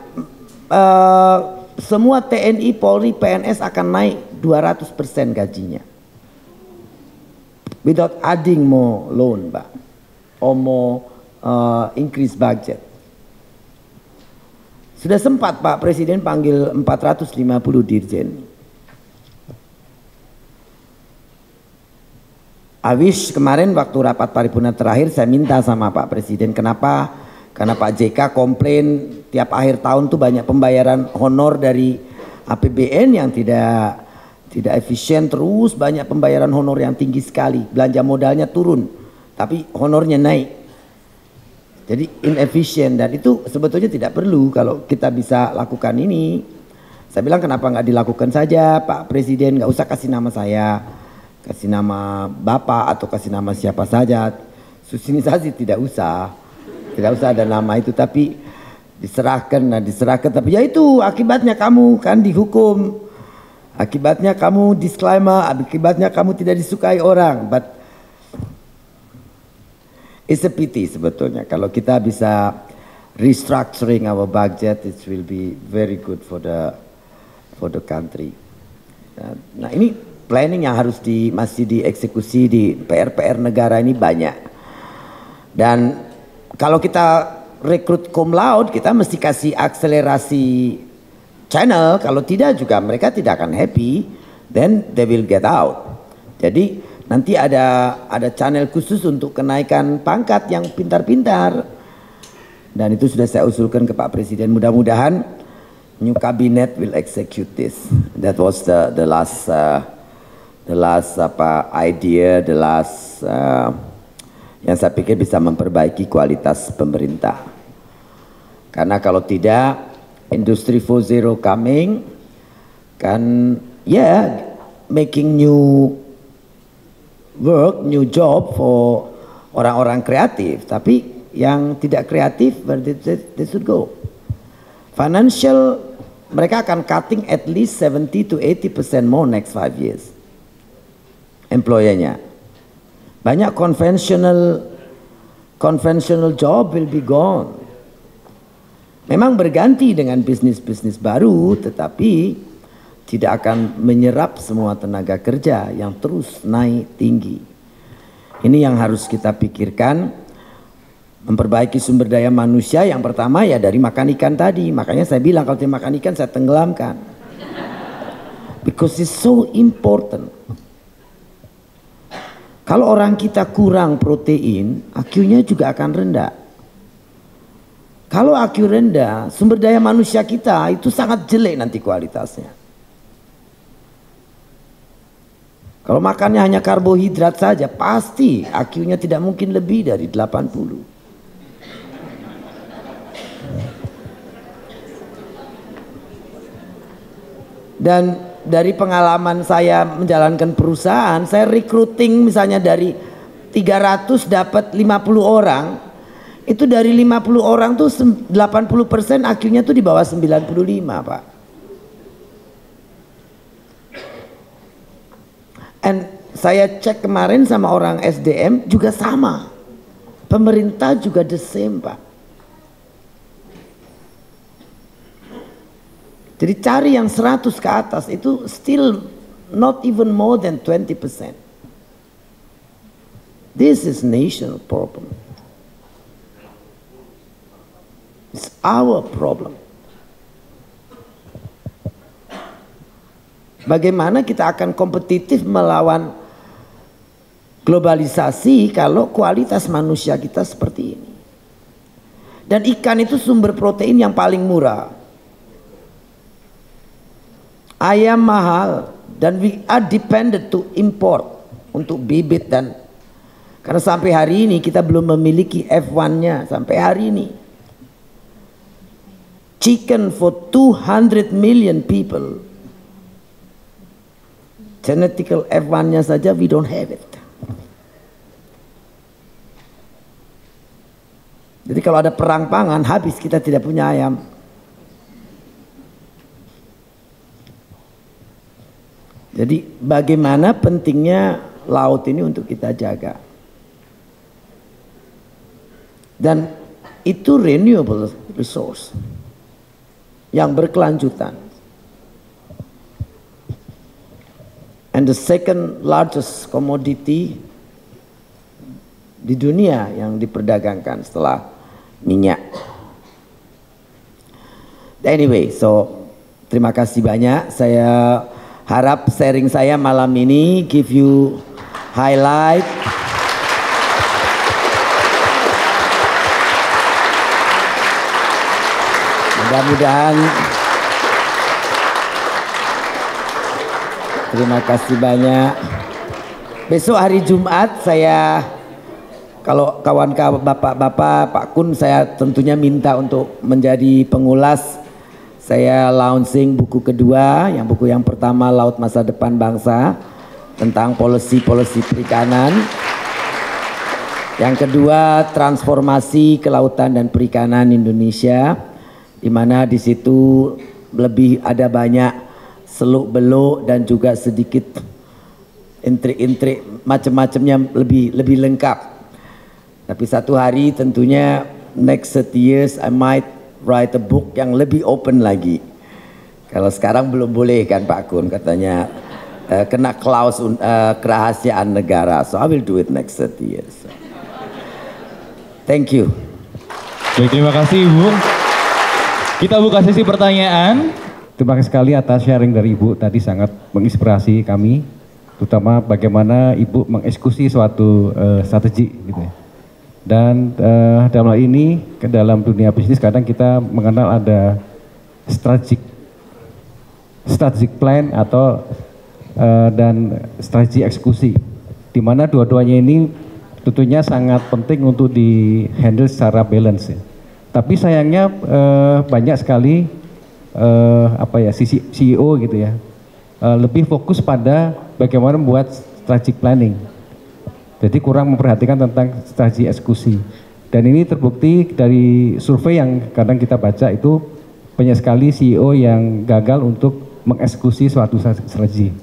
uh, semua TNI, Polri, PNS akan naik 200% gajinya. Without adding more loan, Pak. Or more uh, increase budget. Sudah sempat Pak Presiden panggil 450 dirjen. Awish kemarin waktu rapat paripurna terakhir saya minta sama Pak Presiden kenapa? Karena Pak JK komplain tiap akhir tahun tuh banyak pembayaran honor dari APBN yang tidak tidak efisien. Terus banyak pembayaran honor yang tinggi sekali. Belanja modalnya turun tapi honornya naik. Jadi inefisien. Dan itu sebetulnya tidak perlu kalau kita bisa lakukan ini. Saya bilang kenapa nggak dilakukan saja Pak Presiden? Nggak usah kasih nama saya kasih nama bapak atau kasih nama siapa saja. Susinisasi tidak usah. Tidak usah ada nama itu tapi diserahkan. Nah diserahkan tapi ya itu akibatnya kamu kan dihukum. Akibatnya kamu disclaimer akibatnya kamu tidak disukai orang. But it's a pity sebetulnya. Kalau kita bisa restructuring our budget it will be very good for the for the country. Nah, nah ini planning yang harus di masih dieksekusi di PR-PR negara ini banyak. Dan kalau kita rekrut cum laude kita mesti kasih akselerasi channel kalau tidak juga mereka tidak akan happy then they will get out. Jadi nanti ada ada channel khusus untuk kenaikan pangkat yang pintar-pintar. Dan itu sudah saya usulkan ke Pak Presiden. Mudah-mudahan new cabinet will execute this. That was the the last uh, the last apa idea, the last uh, yang saya pikir bisa memperbaiki kualitas pemerintah. Karena kalau tidak, industri 4.0 coming kan ya yeah, making new work, new job for orang-orang kreatif, tapi yang tidak kreatif, where they, they should go. Financial, mereka akan cutting at least 70 to 80% more next five years. Employernya. Banyak conventional conventional job will be gone. Memang berganti dengan bisnis-bisnis baru, tetapi tidak akan menyerap semua tenaga kerja yang terus naik tinggi. Ini yang harus kita pikirkan. Memperbaiki sumber daya manusia yang pertama ya dari makan ikan tadi. Makanya saya bilang kalau tidak makan ikan saya tenggelamkan. Because it's so important. Kalau orang kita kurang protein, IQ-nya juga akan rendah. Kalau IQ rendah, sumber daya manusia kita itu sangat jelek nanti kualitasnya. Kalau makannya hanya karbohidrat saja, pasti IQ-nya tidak mungkin lebih dari 80. Dan dari pengalaman saya menjalankan perusahaan, saya recruiting misalnya dari 300 dapat 50 orang, itu dari 50 orang tuh 80 persen IQ-nya tuh di bawah 95 Pak. And saya cek kemarin sama orang SDM juga sama. Pemerintah juga the same Pak. Jadi cari yang 100 ke atas itu still not even more than 20%. This is national problem. It's our problem. Bagaimana kita akan kompetitif melawan globalisasi kalau kualitas manusia kita seperti ini. Dan ikan itu sumber protein yang paling murah ayam mahal dan we are dependent to import untuk bibit dan karena sampai hari ini kita belum memiliki F1-nya sampai hari ini. Chicken for 200 million people. Genetical F1-nya saja we don't have it. Jadi kalau ada perang pangan habis kita tidak punya ayam. Jadi bagaimana pentingnya laut ini untuk kita jaga. Dan itu renewable resource yang berkelanjutan. And the second largest commodity di dunia yang diperdagangkan setelah minyak. Anyway, so terima kasih banyak. Saya Harap sharing saya malam ini give you highlight Mudah-mudahan Terima kasih banyak. Besok hari Jumat saya kalau kawan-kawan bapak-bapak Pak Kun saya tentunya minta untuk menjadi pengulas saya launching buku kedua, yang buku yang pertama Laut Masa Depan Bangsa tentang polisi-polisi perikanan. Yang kedua transformasi kelautan dan perikanan Indonesia, di mana di situ lebih ada banyak seluk beluk dan juga sedikit intrik-intrik macam-macamnya lebih lebih lengkap. Tapi satu hari tentunya next 30 years I might write a book yang lebih open lagi. Kalau sekarang belum boleh kan Pak Kun katanya uh, kena klaus uh, kerahasiaan negara. So I will do it next 30 years. Thank you. Baik, terima kasih Ibu. Kita buka sesi pertanyaan. Terima kasih sekali atas sharing dari Ibu tadi sangat menginspirasi kami, terutama bagaimana Ibu mengeksekusi suatu uh, strategi gitu ya. Dan uh, dalam hal ini ke dalam dunia bisnis kadang kita mengenal ada strategic strategic plan atau uh, dan strategi eksekusi di mana dua-duanya ini tentunya sangat penting untuk di handle secara balance. Tapi sayangnya uh, banyak sekali uh, apa ya CEO gitu ya uh, lebih fokus pada bagaimana membuat strategic planning. Jadi kurang memperhatikan tentang strategi eksekusi. Dan ini terbukti dari survei yang kadang kita baca itu banyak sekali CEO yang gagal untuk mengeksekusi suatu strategi.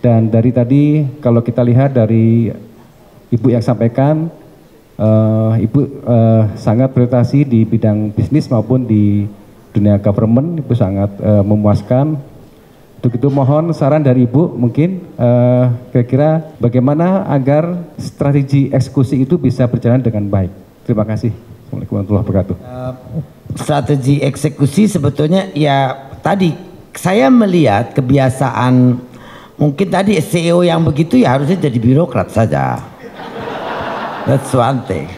Dan dari tadi kalau kita lihat dari Ibu yang sampaikan, uh, Ibu uh, sangat berprestasi di bidang bisnis maupun di dunia government, Ibu sangat uh, memuaskan. Untuk itu mohon saran dari Ibu mungkin kira-kira uh, bagaimana agar strategi eksekusi itu bisa berjalan dengan baik. Terima kasih. Assalamualaikum warahmatullahi wabarakatuh. Uh, strategi eksekusi sebetulnya ya tadi saya melihat kebiasaan mungkin tadi CEO yang begitu ya harusnya jadi birokrat saja. That's one thing.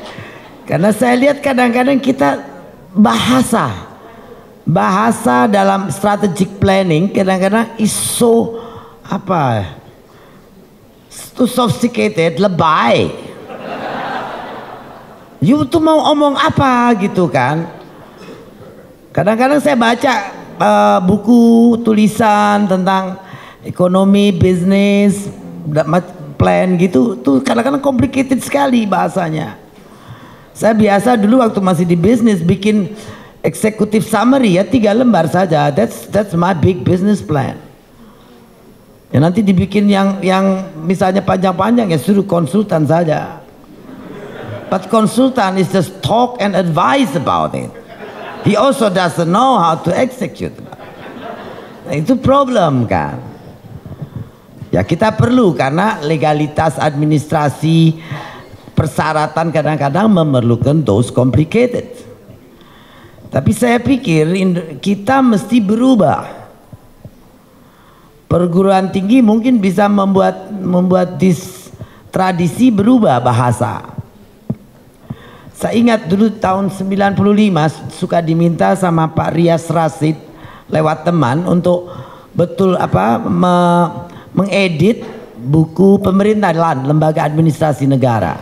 Karena saya lihat kadang-kadang kita bahasa bahasa dalam strategic planning kadang-kadang is so apa too sophisticated lebay You tuh mau omong apa gitu kan? Kadang-kadang saya baca uh, buku tulisan tentang ekonomi, bisnis, plan gitu, tuh kadang-kadang complicated sekali bahasanya. Saya biasa dulu waktu masih di bisnis bikin executive summary ya tiga lembar saja. That's that's my big business plan. Ya nanti dibikin yang yang misalnya panjang-panjang ya suruh konsultan saja. But consultant is just talk and advise about it. He also doesn't know how to execute. Nah, itu problem kan. Ya kita perlu karena legalitas administrasi persyaratan kadang-kadang memerlukan those complicated. Tapi saya pikir kita mesti berubah. Perguruan tinggi mungkin bisa membuat membuat dis tradisi berubah bahasa. Saya ingat dulu tahun 95 suka diminta sama Pak Rias Rasid lewat teman untuk betul apa me, mengedit buku pemerintahan lembaga administrasi negara.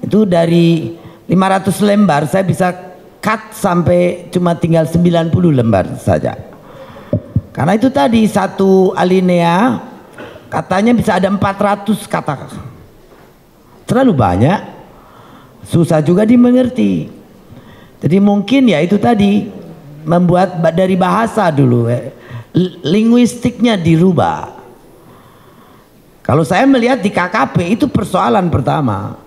Itu dari 500 lembar saya bisa cut sampai cuma tinggal 90 lembar saja. Karena itu tadi satu alinea katanya bisa ada 400 kata. Terlalu banyak susah juga dimengerti. Jadi mungkin ya itu tadi membuat dari bahasa dulu eh, linguistiknya dirubah. Kalau saya melihat di KKP itu persoalan pertama.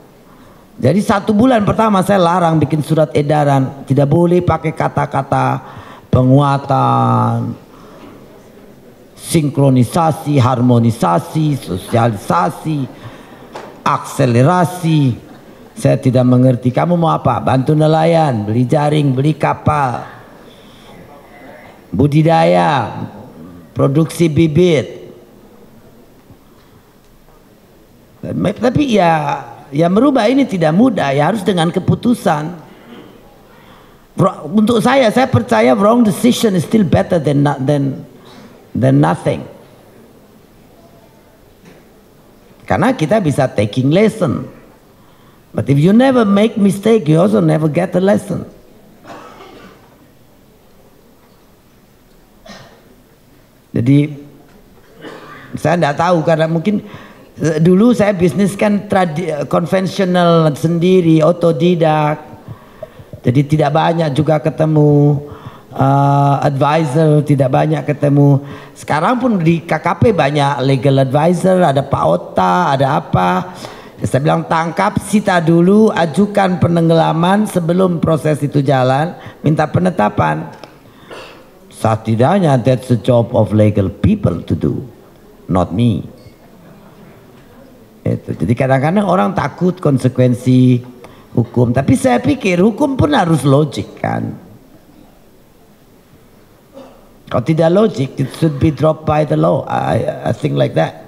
Jadi satu bulan pertama saya larang bikin surat edaran tidak boleh pakai kata-kata penguatan, sinkronisasi, harmonisasi, sosialisasi, akselerasi. Saya tidak mengerti. Kamu mau apa? Bantu nelayan, beli jaring, beli kapal. Budidaya, produksi bibit. Tapi ya ya merubah ini tidak mudah, ya harus dengan keputusan. Untuk saya, saya percaya wrong decision is still better than than than nothing. Karena kita bisa taking lesson. But if you never make mistake, you also never get the lesson. Jadi saya tidak tahu karena mungkin dulu saya bisnis kan konvensional sendiri, otodidak. Jadi tidak banyak juga ketemu uh, advisor, tidak banyak ketemu. Sekarang pun di KKP banyak legal advisor, ada Pak Ota, ada apa. Saya bilang tangkap, sita dulu, ajukan penenggelaman sebelum proses itu jalan, minta penetapan. Setidaknya that's the job of legal people to do, not me. Itu. Jadi kadang-kadang orang takut konsekuensi hukum, tapi saya pikir hukum pun harus logik kan. Kalau tidak logik, it should be dropped by the law. I, I think like that.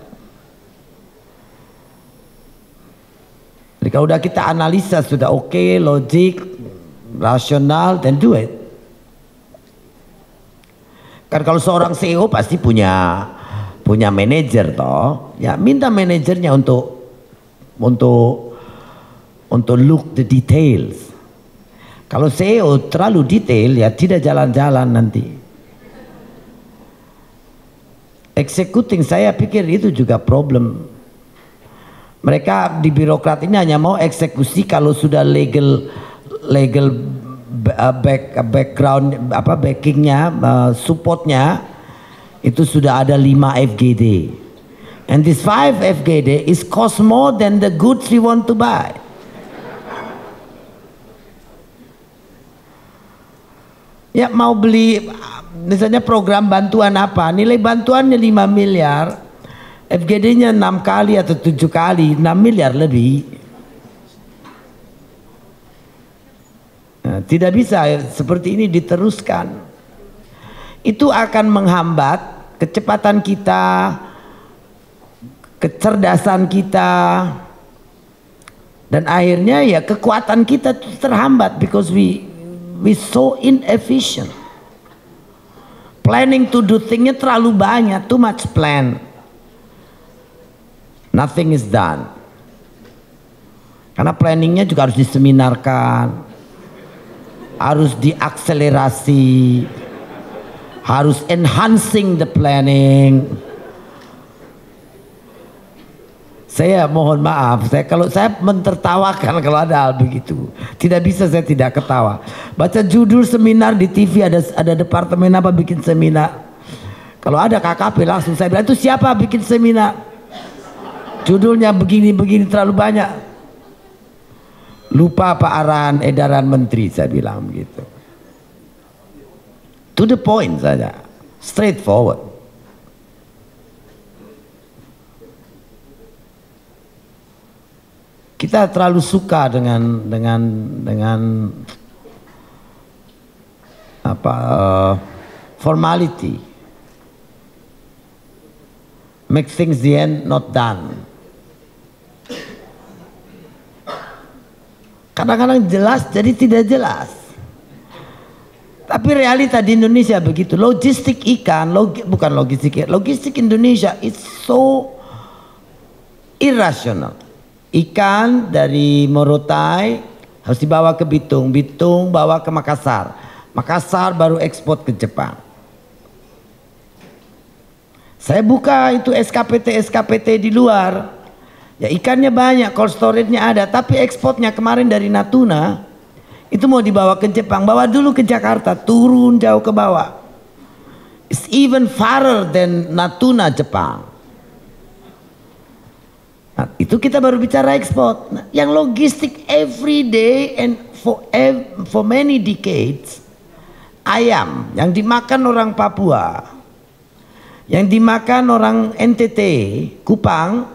Jadi kalau udah kita analisa sudah oke, okay, logik, rasional, then do it. Kan kalau seorang CEO pasti punya punya manajer toh. Ya minta manajernya untuk untuk untuk look the details. Kalau CEO terlalu detail ya tidak jalan-jalan nanti. Executing saya pikir itu juga problem. Mereka di birokrat ini hanya mau eksekusi kalau sudah legal legal back background apa backingnya uh, supportnya itu sudah ada 5 FGD. And this 5 FGD is cost more than the goods we want to buy. Ya mau beli misalnya program bantuan apa, nilai bantuannya 5 miliar, FGD-nya 6 kali atau 7 kali, 6 miliar lebih. Nah, tidak bisa seperti ini diteruskan. Itu akan menghambat kecepatan kita, kecerdasan kita, dan akhirnya ya kekuatan kita terhambat because we we so inefficient. Planning to do thingnya terlalu banyak, too much plan. Nothing is done. Karena planningnya juga harus diseminarkan, harus diakselerasi, harus enhancing the planning. Saya mohon maaf, saya kalau saya mentertawakan kalau ada hal begitu. Tidak bisa saya tidak ketawa. Baca judul seminar di TV ada ada departemen apa bikin seminar. Kalau ada KKP langsung saya bilang itu siapa bikin seminar? Judulnya begini-begini terlalu banyak. Lupa apa arahan edaran menteri saya bilang begitu. To the point saja. Straightforward. kita terlalu suka dengan dengan dengan apa uh, formality make things the end not done kadang-kadang jelas jadi tidak jelas tapi realita di Indonesia begitu logistik ikan log, bukan logistik logistik Indonesia is so irrational Ikan dari Morotai harus dibawa ke Bitung, Bitung bawa ke Makassar. Makassar baru ekspor ke Jepang. Saya buka itu SKPT SKPT di luar. Ya ikannya banyak, cold storage-nya ada, tapi ekspornya kemarin dari Natuna itu mau dibawa ke Jepang, bawa dulu ke Jakarta, turun jauh ke bawah. It's even farther than Natuna Jepang. Nah, itu kita baru bicara ekspor. Nah, yang logistik every day and for for many decades ayam yang dimakan orang Papua, yang dimakan orang NTT, Kupang,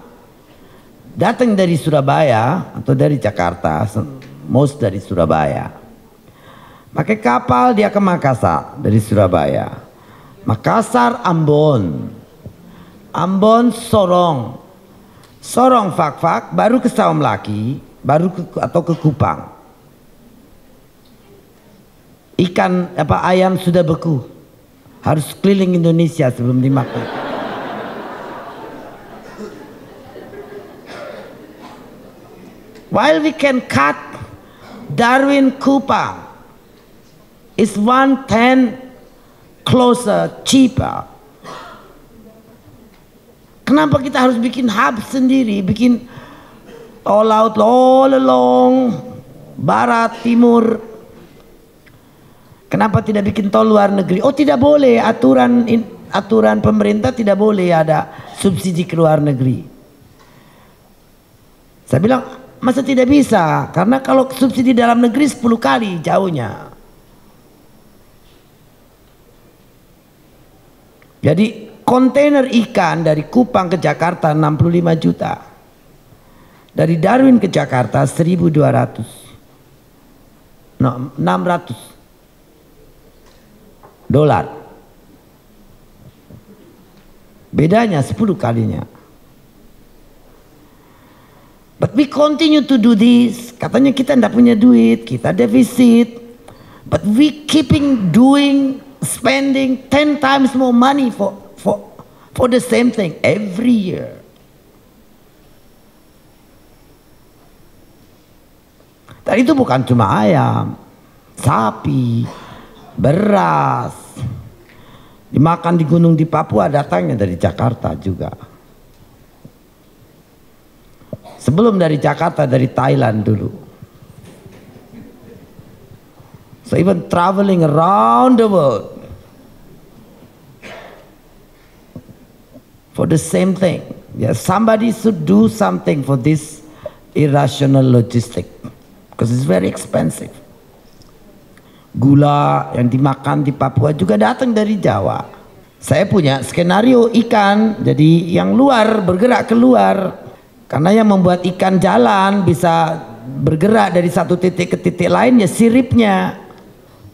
datang dari Surabaya atau dari Jakarta, most dari Surabaya. Pakai kapal dia ke Makassar dari Surabaya. Makassar Ambon. Ambon Sorong. Sorong fak-fak baru ke Saum Laki, baru ke, atau ke Kupang. Ikan apa ayam sudah beku. Harus keliling Indonesia sebelum dimakan. While we can cut Darwin Kupang is one ten closer, cheaper Kenapa kita harus bikin hub sendiri, bikin all out, all along, barat, timur. Kenapa tidak bikin tol luar negeri? Oh tidak boleh, aturan aturan pemerintah tidak boleh ada subsidi ke luar negeri. Saya bilang, masa tidak bisa? Karena kalau subsidi dalam negeri 10 kali jauhnya. Jadi kontainer ikan dari Kupang ke Jakarta 65 juta. Dari Darwin ke Jakarta 1200. No, 600 dolar. Bedanya 10 kalinya. But we continue to do this. Katanya kita tidak punya duit, kita defisit. But we keeping doing spending 10 times more money for for for the same thing every year. Dan itu bukan cuma ayam, sapi, beras. Dimakan di gunung di Papua datangnya dari Jakarta juga. Sebelum dari Jakarta dari Thailand dulu. So even traveling around the world for the same thing. Yeah, somebody should do something for this irrational logistic because it's very expensive. Gula yang dimakan di Papua juga datang dari Jawa. Saya punya skenario ikan, jadi yang luar bergerak keluar. Karena yang membuat ikan jalan bisa bergerak dari satu titik ke titik lain ya siripnya.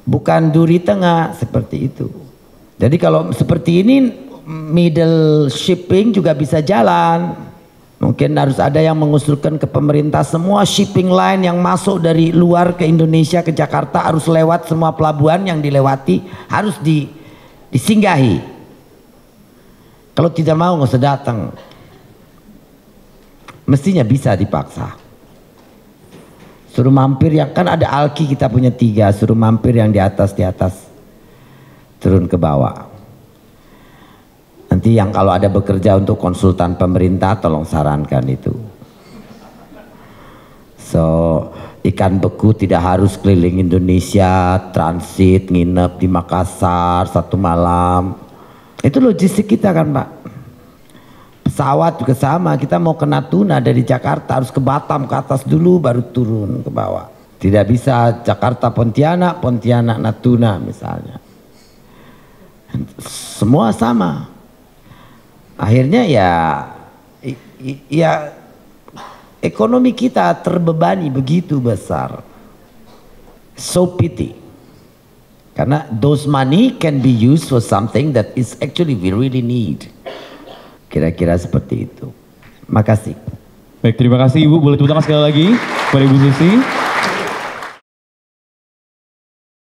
Bukan duri tengah seperti itu. Jadi kalau seperti ini middle shipping juga bisa jalan. Mungkin harus ada yang mengusulkan ke pemerintah semua shipping line yang masuk dari luar ke Indonesia ke Jakarta harus lewat semua pelabuhan yang dilewati harus di, disinggahi. Kalau tidak mau nggak usah datang. Mestinya bisa dipaksa. Suruh mampir yang kan ada alki kita punya tiga, suruh mampir yang di atas di atas turun ke bawah. Nanti yang kalau ada bekerja untuk konsultan pemerintah tolong sarankan itu. So ikan beku tidak harus keliling Indonesia, transit, nginep di Makassar satu malam. Itu logistik kita kan Pak. Pesawat juga sama, kita mau ke Natuna dari Jakarta harus ke Batam ke atas dulu baru turun ke bawah. Tidak bisa Jakarta Pontianak, Pontianak Natuna misalnya. Semua sama. Akhirnya ya ya ekonomi kita terbebani begitu besar. So pity. Karena those money can be used for something that is actually we really need kira-kira seperti itu makasih Baik, terima kasih Ibu. Boleh tepuk tangan sekali lagi kepada Ibu Susi.